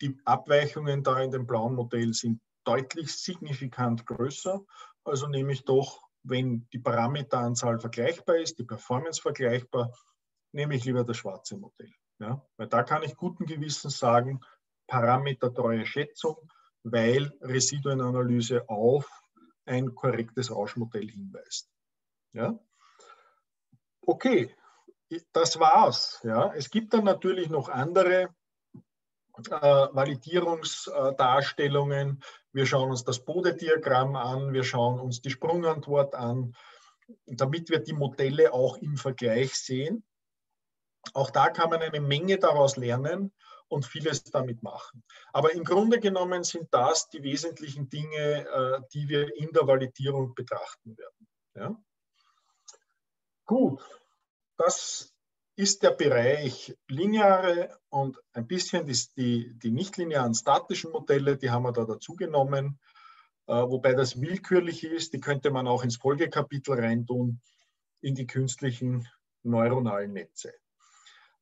die Abweichungen da in dem blauen Modell sind deutlich signifikant größer. Also nehme ich doch, wenn die Parameteranzahl vergleichbar ist, die Performance vergleichbar, nehme ich lieber das schwarze Modell. Ja? Weil da kann ich guten Gewissens sagen, parametertreue Schätzung, weil Residuenanalyse auf ein korrektes Rauschmodell hinweist. Ja? Okay, das war's. Ja. Es gibt dann natürlich noch andere äh, Validierungsdarstellungen. Wir schauen uns das Bodediagramm an, wir schauen uns die Sprungantwort an, damit wir die Modelle auch im Vergleich sehen. Auch da kann man eine Menge daraus lernen und vieles damit machen. Aber im Grunde genommen sind das die wesentlichen Dinge, äh, die wir in der Validierung betrachten werden. Ja? Gut, das ist der Bereich lineare und ein bisschen die, die, die nichtlinearen statischen Modelle, die haben wir da dazu genommen, äh, wobei das willkürlich ist, die könnte man auch ins Folgekapitel reintun, in die künstlichen neuronalen Netze.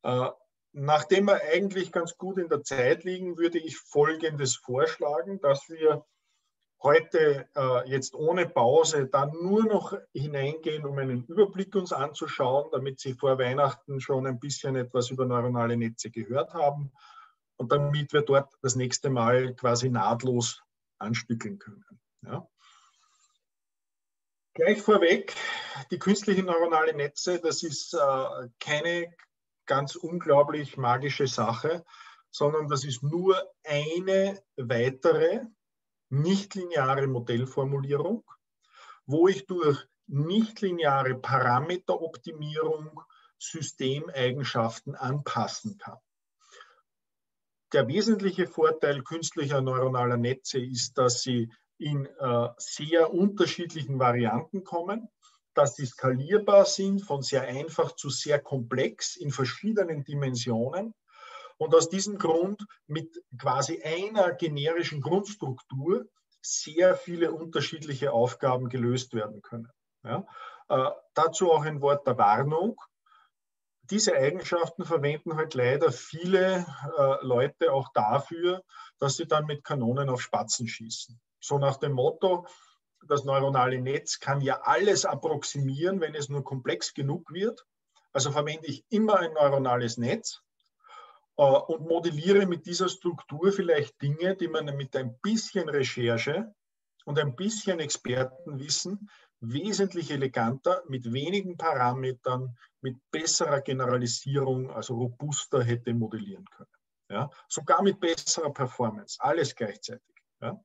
Äh, nachdem wir eigentlich ganz gut in der Zeit liegen, würde ich Folgendes vorschlagen, dass wir heute äh, jetzt ohne Pause dann nur noch hineingehen, um einen Überblick uns anzuschauen, damit Sie vor Weihnachten schon ein bisschen etwas über neuronale Netze gehört haben und damit wir dort das nächste Mal quasi nahtlos anstückeln können. Ja. Gleich vorweg, die künstlichen neuronale Netze, das ist äh, keine ganz unglaublich magische Sache, sondern das ist nur eine weitere nichtlineare Modellformulierung, wo ich durch nichtlineare Parameteroptimierung Systemeigenschaften anpassen kann. Der wesentliche Vorteil künstlicher neuronaler Netze ist, dass sie in äh, sehr unterschiedlichen Varianten kommen, dass sie skalierbar sind, von sehr einfach zu sehr komplex in verschiedenen Dimensionen und aus diesem Grund mit quasi einer generischen Grundstruktur sehr viele unterschiedliche Aufgaben gelöst werden können. Ja? Äh, dazu auch ein Wort der Warnung. Diese Eigenschaften verwenden halt leider viele äh, Leute auch dafür, dass sie dann mit Kanonen auf Spatzen schießen. So nach dem Motto, das neuronale Netz kann ja alles approximieren, wenn es nur komplex genug wird. Also verwende ich immer ein neuronales Netz und modelliere mit dieser Struktur vielleicht Dinge, die man mit ein bisschen Recherche und ein bisschen Expertenwissen wesentlich eleganter, mit wenigen Parametern, mit besserer Generalisierung, also robuster hätte modellieren können. Ja? Sogar mit besserer Performance, alles gleichzeitig. Ja?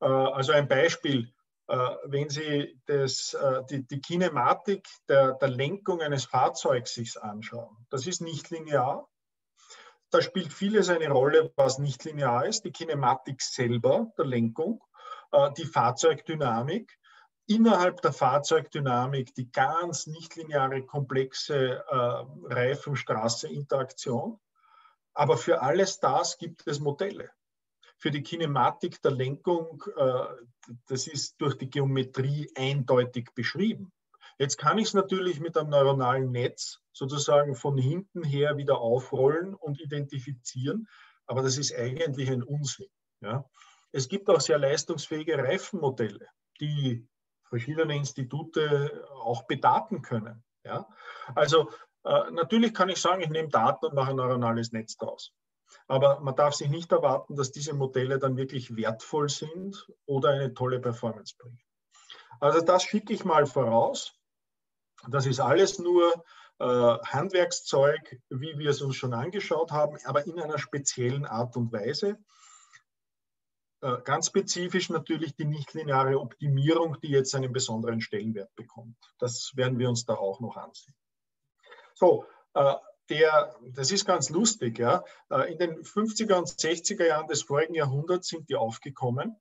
Äh, also ein Beispiel, äh, wenn Sie das, äh, die, die Kinematik der, der Lenkung eines Fahrzeugs sich anschauen, das ist nicht linear. Da spielt vieles eine Rolle, was nicht linear ist. Die Kinematik selber der Lenkung, die Fahrzeugdynamik, innerhalb der Fahrzeugdynamik die ganz nichtlineare, komplexe äh, Reifen-Straße-Interaktion. Aber für alles das gibt es Modelle. Für die Kinematik der Lenkung, äh, das ist durch die Geometrie eindeutig beschrieben. Jetzt kann ich es natürlich mit einem neuronalen Netz sozusagen von hinten her wieder aufrollen und identifizieren, aber das ist eigentlich ein Unsinn. Ja. Es gibt auch sehr leistungsfähige Reifenmodelle, die verschiedene Institute auch bedaten können. Ja? Also äh, natürlich kann ich sagen, ich nehme Daten und mache ein neuronales Netz daraus. Aber man darf sich nicht erwarten, dass diese Modelle dann wirklich wertvoll sind oder eine tolle Performance bringen. Also das schicke ich mal voraus. Das ist alles nur äh, Handwerkszeug, wie wir es uns schon angeschaut haben, aber in einer speziellen Art und Weise. Äh, ganz spezifisch natürlich die nichtlineare Optimierung, die jetzt einen besonderen Stellenwert bekommt. Das werden wir uns da auch noch ansehen. So, äh, der, das ist ganz lustig. Ja. Äh, in den 50er und 60er Jahren des vorigen Jahrhunderts sind die aufgekommen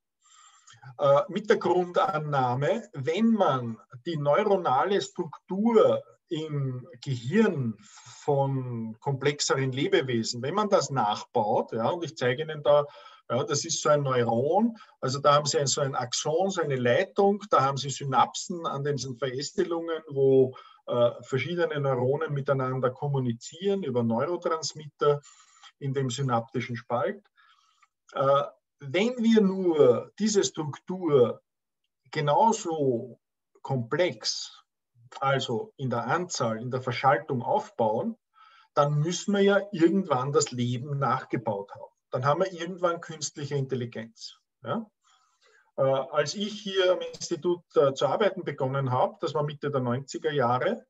mit der Grundannahme, wenn man die neuronale Struktur im Gehirn von komplexeren Lebewesen, wenn man das nachbaut, ja, und ich zeige Ihnen da ja, das ist so ein Neuron. Also da haben Sie so ein Axon, so eine Leitung, da haben Sie Synapsen an den Verästelungen, wo äh, verschiedene Neuronen miteinander kommunizieren über Neurotransmitter in dem synaptischen Spalt. Äh, wenn wir nur diese Struktur genauso komplex, also in der Anzahl, in der Verschaltung aufbauen, dann müssen wir ja irgendwann das Leben nachgebaut haben dann haben wir irgendwann künstliche Intelligenz. Ja? Äh, als ich hier am Institut äh, zu arbeiten begonnen habe, das war Mitte der 90er Jahre,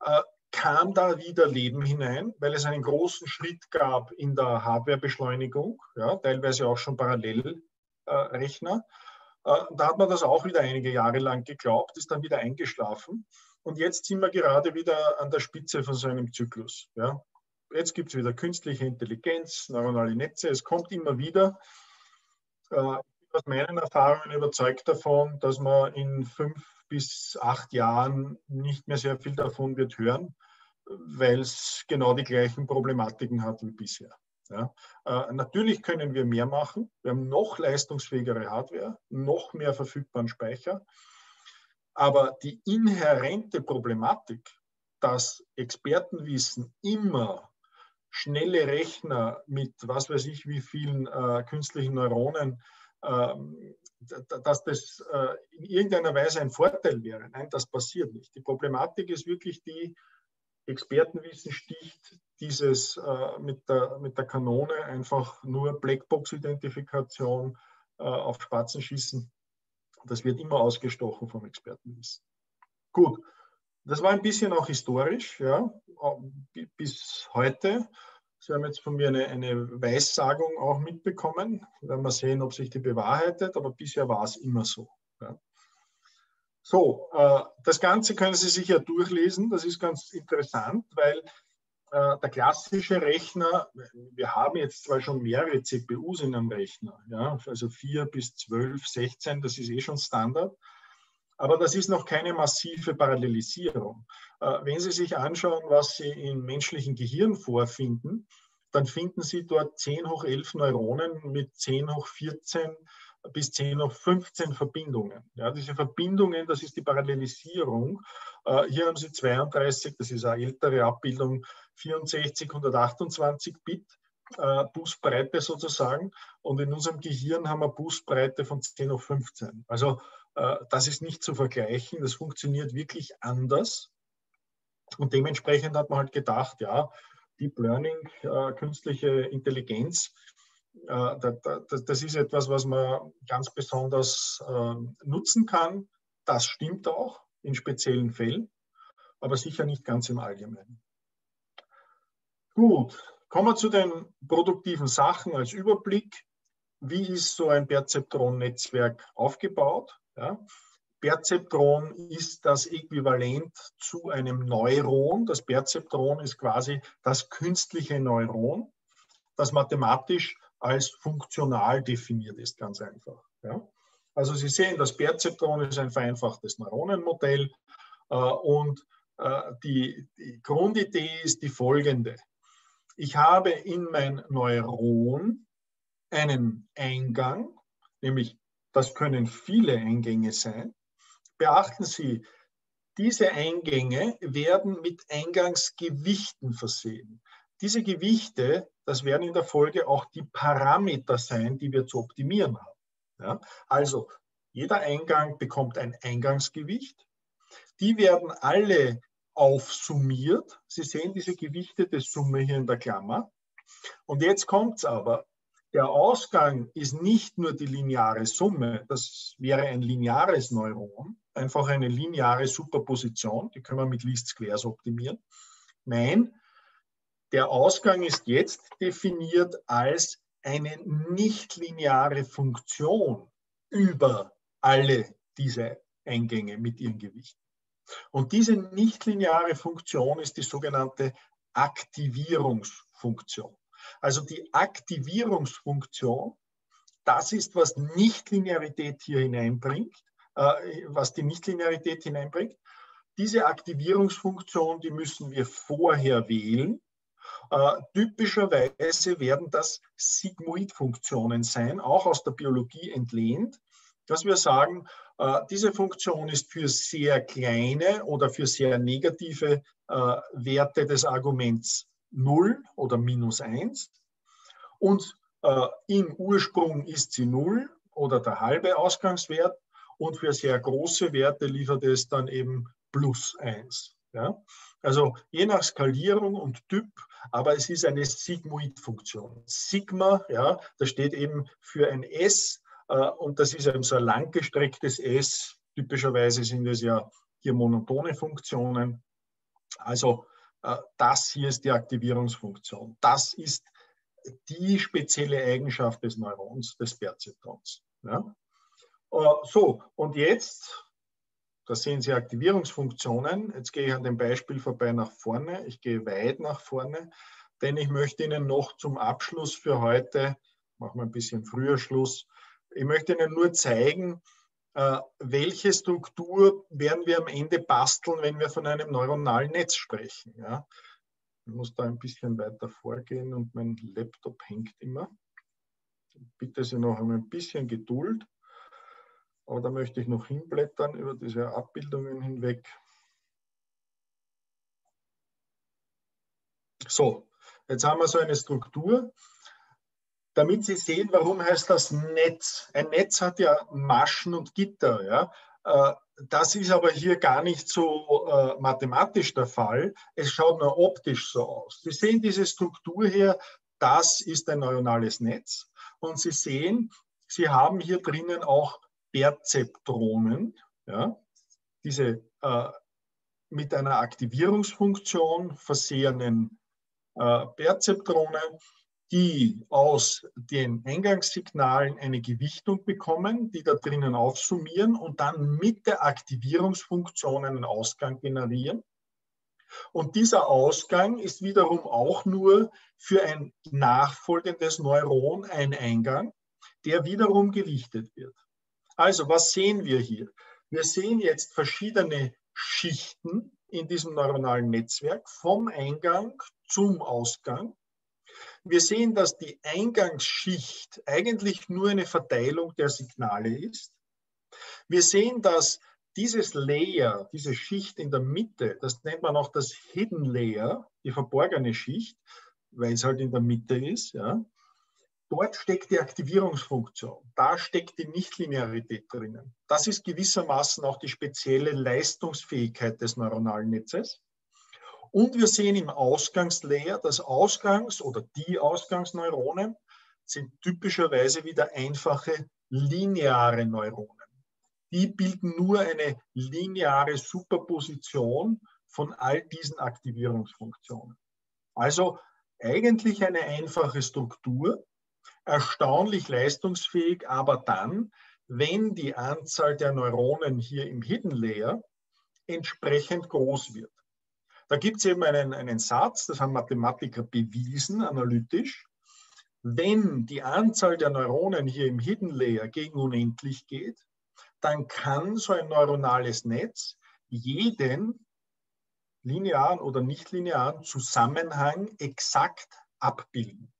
äh, kam da wieder Leben hinein, weil es einen großen Schritt gab in der Hardwarebeschleunigung, ja, teilweise auch schon Parallelrechner. Äh, da hat man das auch wieder einige Jahre lang geglaubt, ist dann wieder eingeschlafen. Und jetzt sind wir gerade wieder an der Spitze von so einem Zyklus. Ja jetzt gibt es wieder künstliche Intelligenz, neuronale Netze, es kommt immer wieder. Äh, aus meinen Erfahrungen überzeugt davon, dass man in fünf bis acht Jahren nicht mehr sehr viel davon wird hören, weil es genau die gleichen Problematiken hat wie bisher. Ja. Äh, natürlich können wir mehr machen. Wir haben noch leistungsfähigere Hardware, noch mehr verfügbaren Speicher. Aber die inhärente Problematik, dass Expertenwissen immer schnelle Rechner mit was weiß ich wie vielen äh, künstlichen Neuronen, dass das äh, in irgendeiner Weise ein Vorteil wäre. Nein, das passiert nicht. Die Problematik ist wirklich die, Expertenwissen sticht dieses äh, mit, der, mit der Kanone einfach nur Blackbox-Identifikation äh, auf Spatzen schießen. Das wird immer ausgestochen vom Expertenwissen. Gut, das war ein bisschen auch historisch, ja, bis heute. Sie haben jetzt von mir eine, eine Weissagung auch mitbekommen. Werden wir sehen, ob sich die bewahrheitet, aber bisher war es immer so. Ja. So, äh, das Ganze können Sie sich ja durchlesen. Das ist ganz interessant, weil äh, der klassische Rechner, wir haben jetzt zwar schon mehrere CPUs in einem Rechner, ja, also 4 bis 12, 16, das ist eh schon Standard. Aber das ist noch keine massive Parallelisierung. Äh, wenn Sie sich anschauen, was Sie im menschlichen Gehirn vorfinden, dann finden Sie dort 10 hoch 11 Neuronen mit 10 hoch 14 bis 10 hoch 15 Verbindungen. Ja, diese Verbindungen, das ist die Parallelisierung. Äh, hier haben Sie 32, das ist eine ältere Abbildung, 64, 128 Bit. Äh, Busbreite sozusagen und in unserem Gehirn haben wir Busbreite von 10 hoch 15. Also das ist nicht zu vergleichen. Das funktioniert wirklich anders. Und dementsprechend hat man halt gedacht, ja, Deep Learning, äh, künstliche Intelligenz, äh, das ist etwas, was man ganz besonders äh, nutzen kann. Das stimmt auch in speziellen Fällen, aber sicher nicht ganz im Allgemeinen. Gut, kommen wir zu den produktiven Sachen als Überblick. Wie ist so ein Perzeptron-Netzwerk aufgebaut? Ja. Perzeptron ist das Äquivalent zu einem Neuron. Das Perzeptron ist quasi das künstliche Neuron, das mathematisch als funktional definiert ist, ganz einfach. Ja. Also Sie sehen, das Perzeptron ist ein vereinfachtes Neuronenmodell äh, und äh, die, die Grundidee ist die folgende. Ich habe in mein Neuron einen Eingang, nämlich das können viele Eingänge sein, Beachten Sie, diese Eingänge werden mit Eingangsgewichten versehen. Diese Gewichte, das werden in der Folge auch die Parameter sein, die wir zu optimieren haben. Ja? Also jeder Eingang bekommt ein Eingangsgewicht. Die werden alle aufsummiert. Sie sehen diese gewichtete Summe hier in der Klammer. Und jetzt kommt es aber. Der Ausgang ist nicht nur die lineare Summe, das wäre ein lineares Neuron, einfach eine lineare Superposition, die können wir mit Least Squares optimieren. Nein, der Ausgang ist jetzt definiert als eine nichtlineare Funktion über alle diese Eingänge mit ihren Gewichten. Und diese nichtlineare Funktion ist die sogenannte Aktivierungsfunktion. Also die Aktivierungsfunktion, das ist, was Nichtlinearität hier hineinbringt. Äh, was die Nichtlinearität hineinbringt. Diese Aktivierungsfunktion, die müssen wir vorher wählen. Äh, typischerweise werden das Sigmoid-Funktionen sein, auch aus der Biologie entlehnt, dass wir sagen, äh, diese Funktion ist für sehr kleine oder für sehr negative Werte des Arguments 0 oder minus 1. Und im Ursprung ist sie 0 oder der halbe Ausgangswert und für sehr große Werte liefert es dann eben plus 1. Ja? Also je nach Skalierung und Typ, aber es ist eine Sigmoid-Funktion. Sigma, ja, das steht eben für ein S äh, und das ist eben so ein langgestrecktes S. Typischerweise sind es ja hier monotone Funktionen. Also äh, das hier ist die Aktivierungsfunktion. Das ist die spezielle Eigenschaft des Neurons, des Perzeprons. Ja? Äh, so, und jetzt, da sehen Sie Aktivierungsfunktionen. Jetzt gehe ich an dem Beispiel vorbei nach vorne. Ich gehe weit nach vorne, denn ich möchte Ihnen noch zum Abschluss für heute, machen wir ein bisschen früher Schluss, ich möchte Ihnen nur zeigen, äh, welche Struktur werden wir am Ende basteln, wenn wir von einem neuronalen Netz sprechen. Ja? Ich muss da ein bisschen weiter vorgehen und mein Laptop hängt immer. Bitte Sie noch ein bisschen Geduld. Aber da möchte ich noch hinblättern über diese Abbildungen hinweg. So, jetzt haben wir so eine Struktur. Damit Sie sehen, warum heißt das Netz? Ein Netz hat ja Maschen und Gitter. Ja? Äh, das ist aber hier gar nicht so äh, mathematisch der Fall. Es schaut nur optisch so aus. Sie sehen diese Struktur hier, das ist ein neuronales Netz. Und Sie sehen, Sie haben hier drinnen auch Perzeptronen, ja, diese äh, mit einer Aktivierungsfunktion versehenen äh, Perzeptrone, die aus den Eingangssignalen eine Gewichtung bekommen, die da drinnen aufsummieren und dann mit der Aktivierungsfunktion einen Ausgang generieren. Und dieser Ausgang ist wiederum auch nur für ein nachfolgendes Neuron ein Eingang, der wiederum gewichtet wird. Also, was sehen wir hier? Wir sehen jetzt verschiedene Schichten in diesem neuronalen Netzwerk vom Eingang zum Ausgang. Wir sehen, dass die Eingangsschicht eigentlich nur eine Verteilung der Signale ist. Wir sehen, dass dieses Layer, diese Schicht in der Mitte, das nennt man auch das Hidden Layer, die verborgene Schicht, weil es halt in der Mitte ist, ja, Dort steckt die Aktivierungsfunktion, da steckt die Nichtlinearität drinnen. Das ist gewissermaßen auch die spezielle Leistungsfähigkeit des neuronalen Netzes. Und wir sehen im Ausgangslayer, dass Ausgangs- oder die Ausgangsneuronen sind typischerweise wieder einfache lineare Neuronen. Die bilden nur eine lineare Superposition von all diesen Aktivierungsfunktionen. Also eigentlich eine einfache Struktur, erstaunlich leistungsfähig, aber dann, wenn die Anzahl der Neuronen hier im Hidden Layer entsprechend groß wird. Da gibt es eben einen, einen Satz, das haben Mathematiker bewiesen, analytisch. Wenn die Anzahl der Neuronen hier im Hidden Layer gegen unendlich geht, dann kann so ein neuronales Netz jeden linearen oder nichtlinearen Zusammenhang exakt abbilden.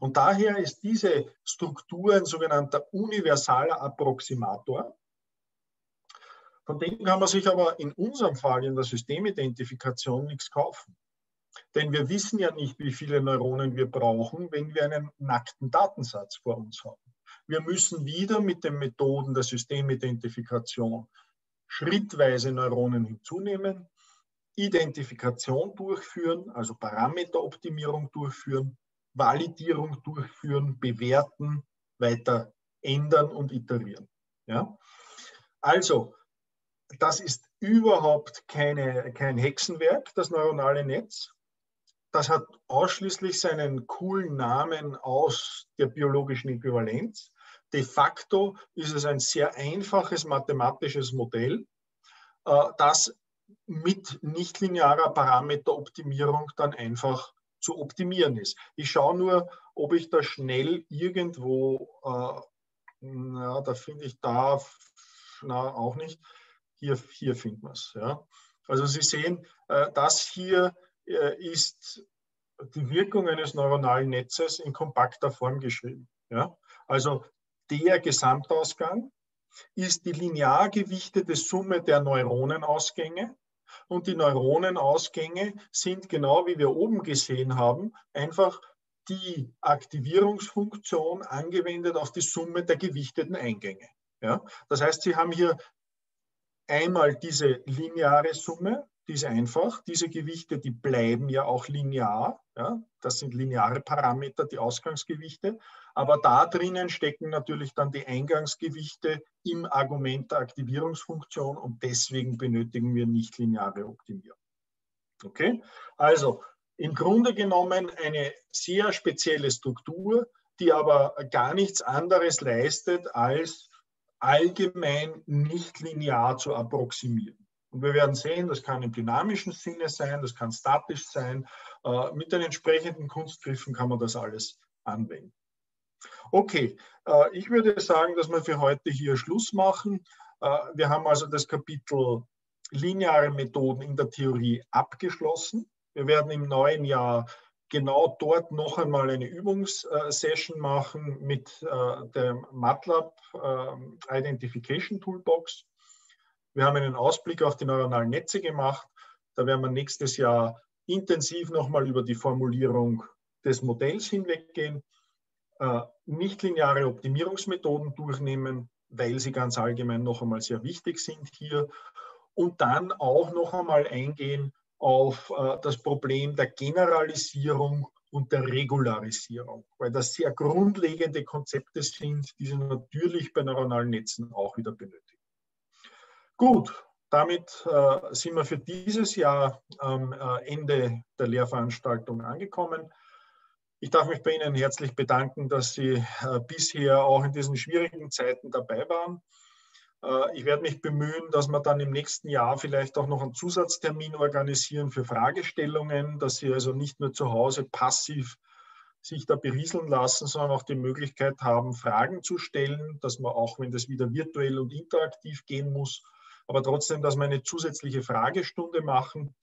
Und daher ist diese Struktur ein sogenannter universaler Approximator. Von dem kann man sich aber in unserem Fall in der Systemidentifikation nichts kaufen. Denn wir wissen ja nicht, wie viele Neuronen wir brauchen, wenn wir einen nackten Datensatz vor uns haben. Wir müssen wieder mit den Methoden der Systemidentifikation schrittweise Neuronen hinzunehmen, Identifikation durchführen, also Parameteroptimierung durchführen Validierung durchführen, bewerten, weiter ändern und iterieren. Ja? Also, das ist überhaupt keine, kein Hexenwerk, das neuronale Netz. Das hat ausschließlich seinen coolen Namen aus der biologischen Äquivalenz. De facto ist es ein sehr einfaches mathematisches Modell, äh, das mit nichtlinearer Parameteroptimierung dann einfach zu optimieren ist. Ich schaue nur, ob ich da schnell irgendwo, äh, na, da finde ich da, na, auch nicht. Hier, hier finden wir es. Ja. Also Sie sehen, äh, das hier äh, ist die Wirkung eines neuronalen Netzes in kompakter Form geschrieben. Ja. Also der Gesamtausgang ist die linear gewichtete Summe der Neuronenausgänge und die Neuronenausgänge sind genau wie wir oben gesehen haben, einfach die Aktivierungsfunktion angewendet auf die Summe der gewichteten Eingänge. Ja? Das heißt, Sie haben hier einmal diese lineare Summe, die ist einfach. Diese Gewichte, die bleiben ja auch linear. Ja? Das sind lineare Parameter, die Ausgangsgewichte. Aber da drinnen stecken natürlich dann die Eingangsgewichte im Argument der Aktivierungsfunktion und deswegen benötigen wir nicht lineare Optimierung. Okay, also im Grunde genommen eine sehr spezielle Struktur, die aber gar nichts anderes leistet, als allgemein nicht linear zu approximieren. Und wir werden sehen, das kann im dynamischen Sinne sein, das kann statisch sein. Äh, mit den entsprechenden Kunstgriffen kann man das alles anwenden. Okay, äh, ich würde sagen, dass wir für heute hier Schluss machen. Äh, wir haben also das Kapitel lineare Methoden in der Theorie abgeschlossen. Wir werden im neuen Jahr genau dort noch einmal eine Übungssession machen mit äh, der MATLAB Identification Toolbox. Wir haben einen Ausblick auf die neuronalen Netze gemacht. Da werden wir nächstes Jahr intensiv nochmal über die Formulierung des Modells hinweggehen äh, nichtlineare Optimierungsmethoden durchnehmen, weil sie ganz allgemein noch einmal sehr wichtig sind hier. Und dann auch noch einmal eingehen auf äh, das Problem der Generalisierung und der Regularisierung, weil das sehr grundlegende Konzepte sind, die Sie natürlich bei neuronalen Netzen auch wieder benötigen. Gut, damit äh, sind wir für dieses Jahr am äh, Ende der Lehrveranstaltung angekommen. Ich darf mich bei Ihnen herzlich bedanken, dass Sie bisher auch in diesen schwierigen Zeiten dabei waren. Äh, ich werde mich bemühen, dass wir dann im nächsten Jahr vielleicht auch noch einen Zusatztermin organisieren für Fragestellungen, dass Sie also nicht nur zu Hause passiv sich da berieseln lassen, sondern auch die Möglichkeit haben, Fragen zu stellen, dass man auch, wenn das wieder virtuell und interaktiv gehen muss, aber trotzdem, dass wir eine zusätzliche Fragestunde machen.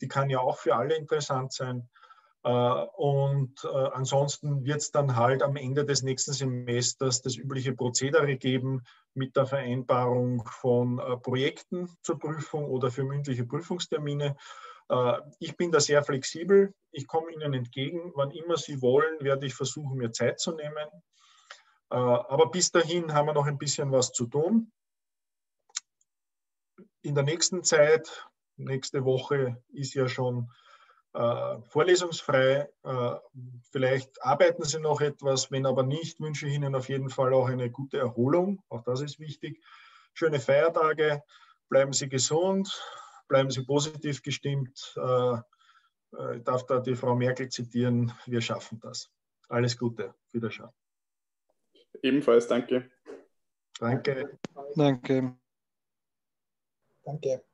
Die kann ja auch für alle interessant sein. Und ansonsten wird es dann halt am Ende des nächsten Semesters das übliche Prozedere geben mit der Vereinbarung von Projekten zur Prüfung oder für mündliche Prüfungstermine. Ich bin da sehr flexibel. Ich komme Ihnen entgegen. Wann immer Sie wollen, werde ich versuchen, mir Zeit zu nehmen. Aber bis dahin haben wir noch ein bisschen was zu tun. In der nächsten Zeit, nächste Woche ist ja schon äh, vorlesungsfrei. Äh, vielleicht arbeiten Sie noch etwas, wenn aber nicht, wünsche ich Ihnen auf jeden Fall auch eine gute Erholung. Auch das ist wichtig. Schöne Feiertage, bleiben Sie gesund, bleiben Sie positiv gestimmt. Äh, äh ich darf da die Frau Merkel zitieren, wir schaffen das. Alles Gute, Wiederschauen. Ebenfalls, danke. Danke. Danke. Danke.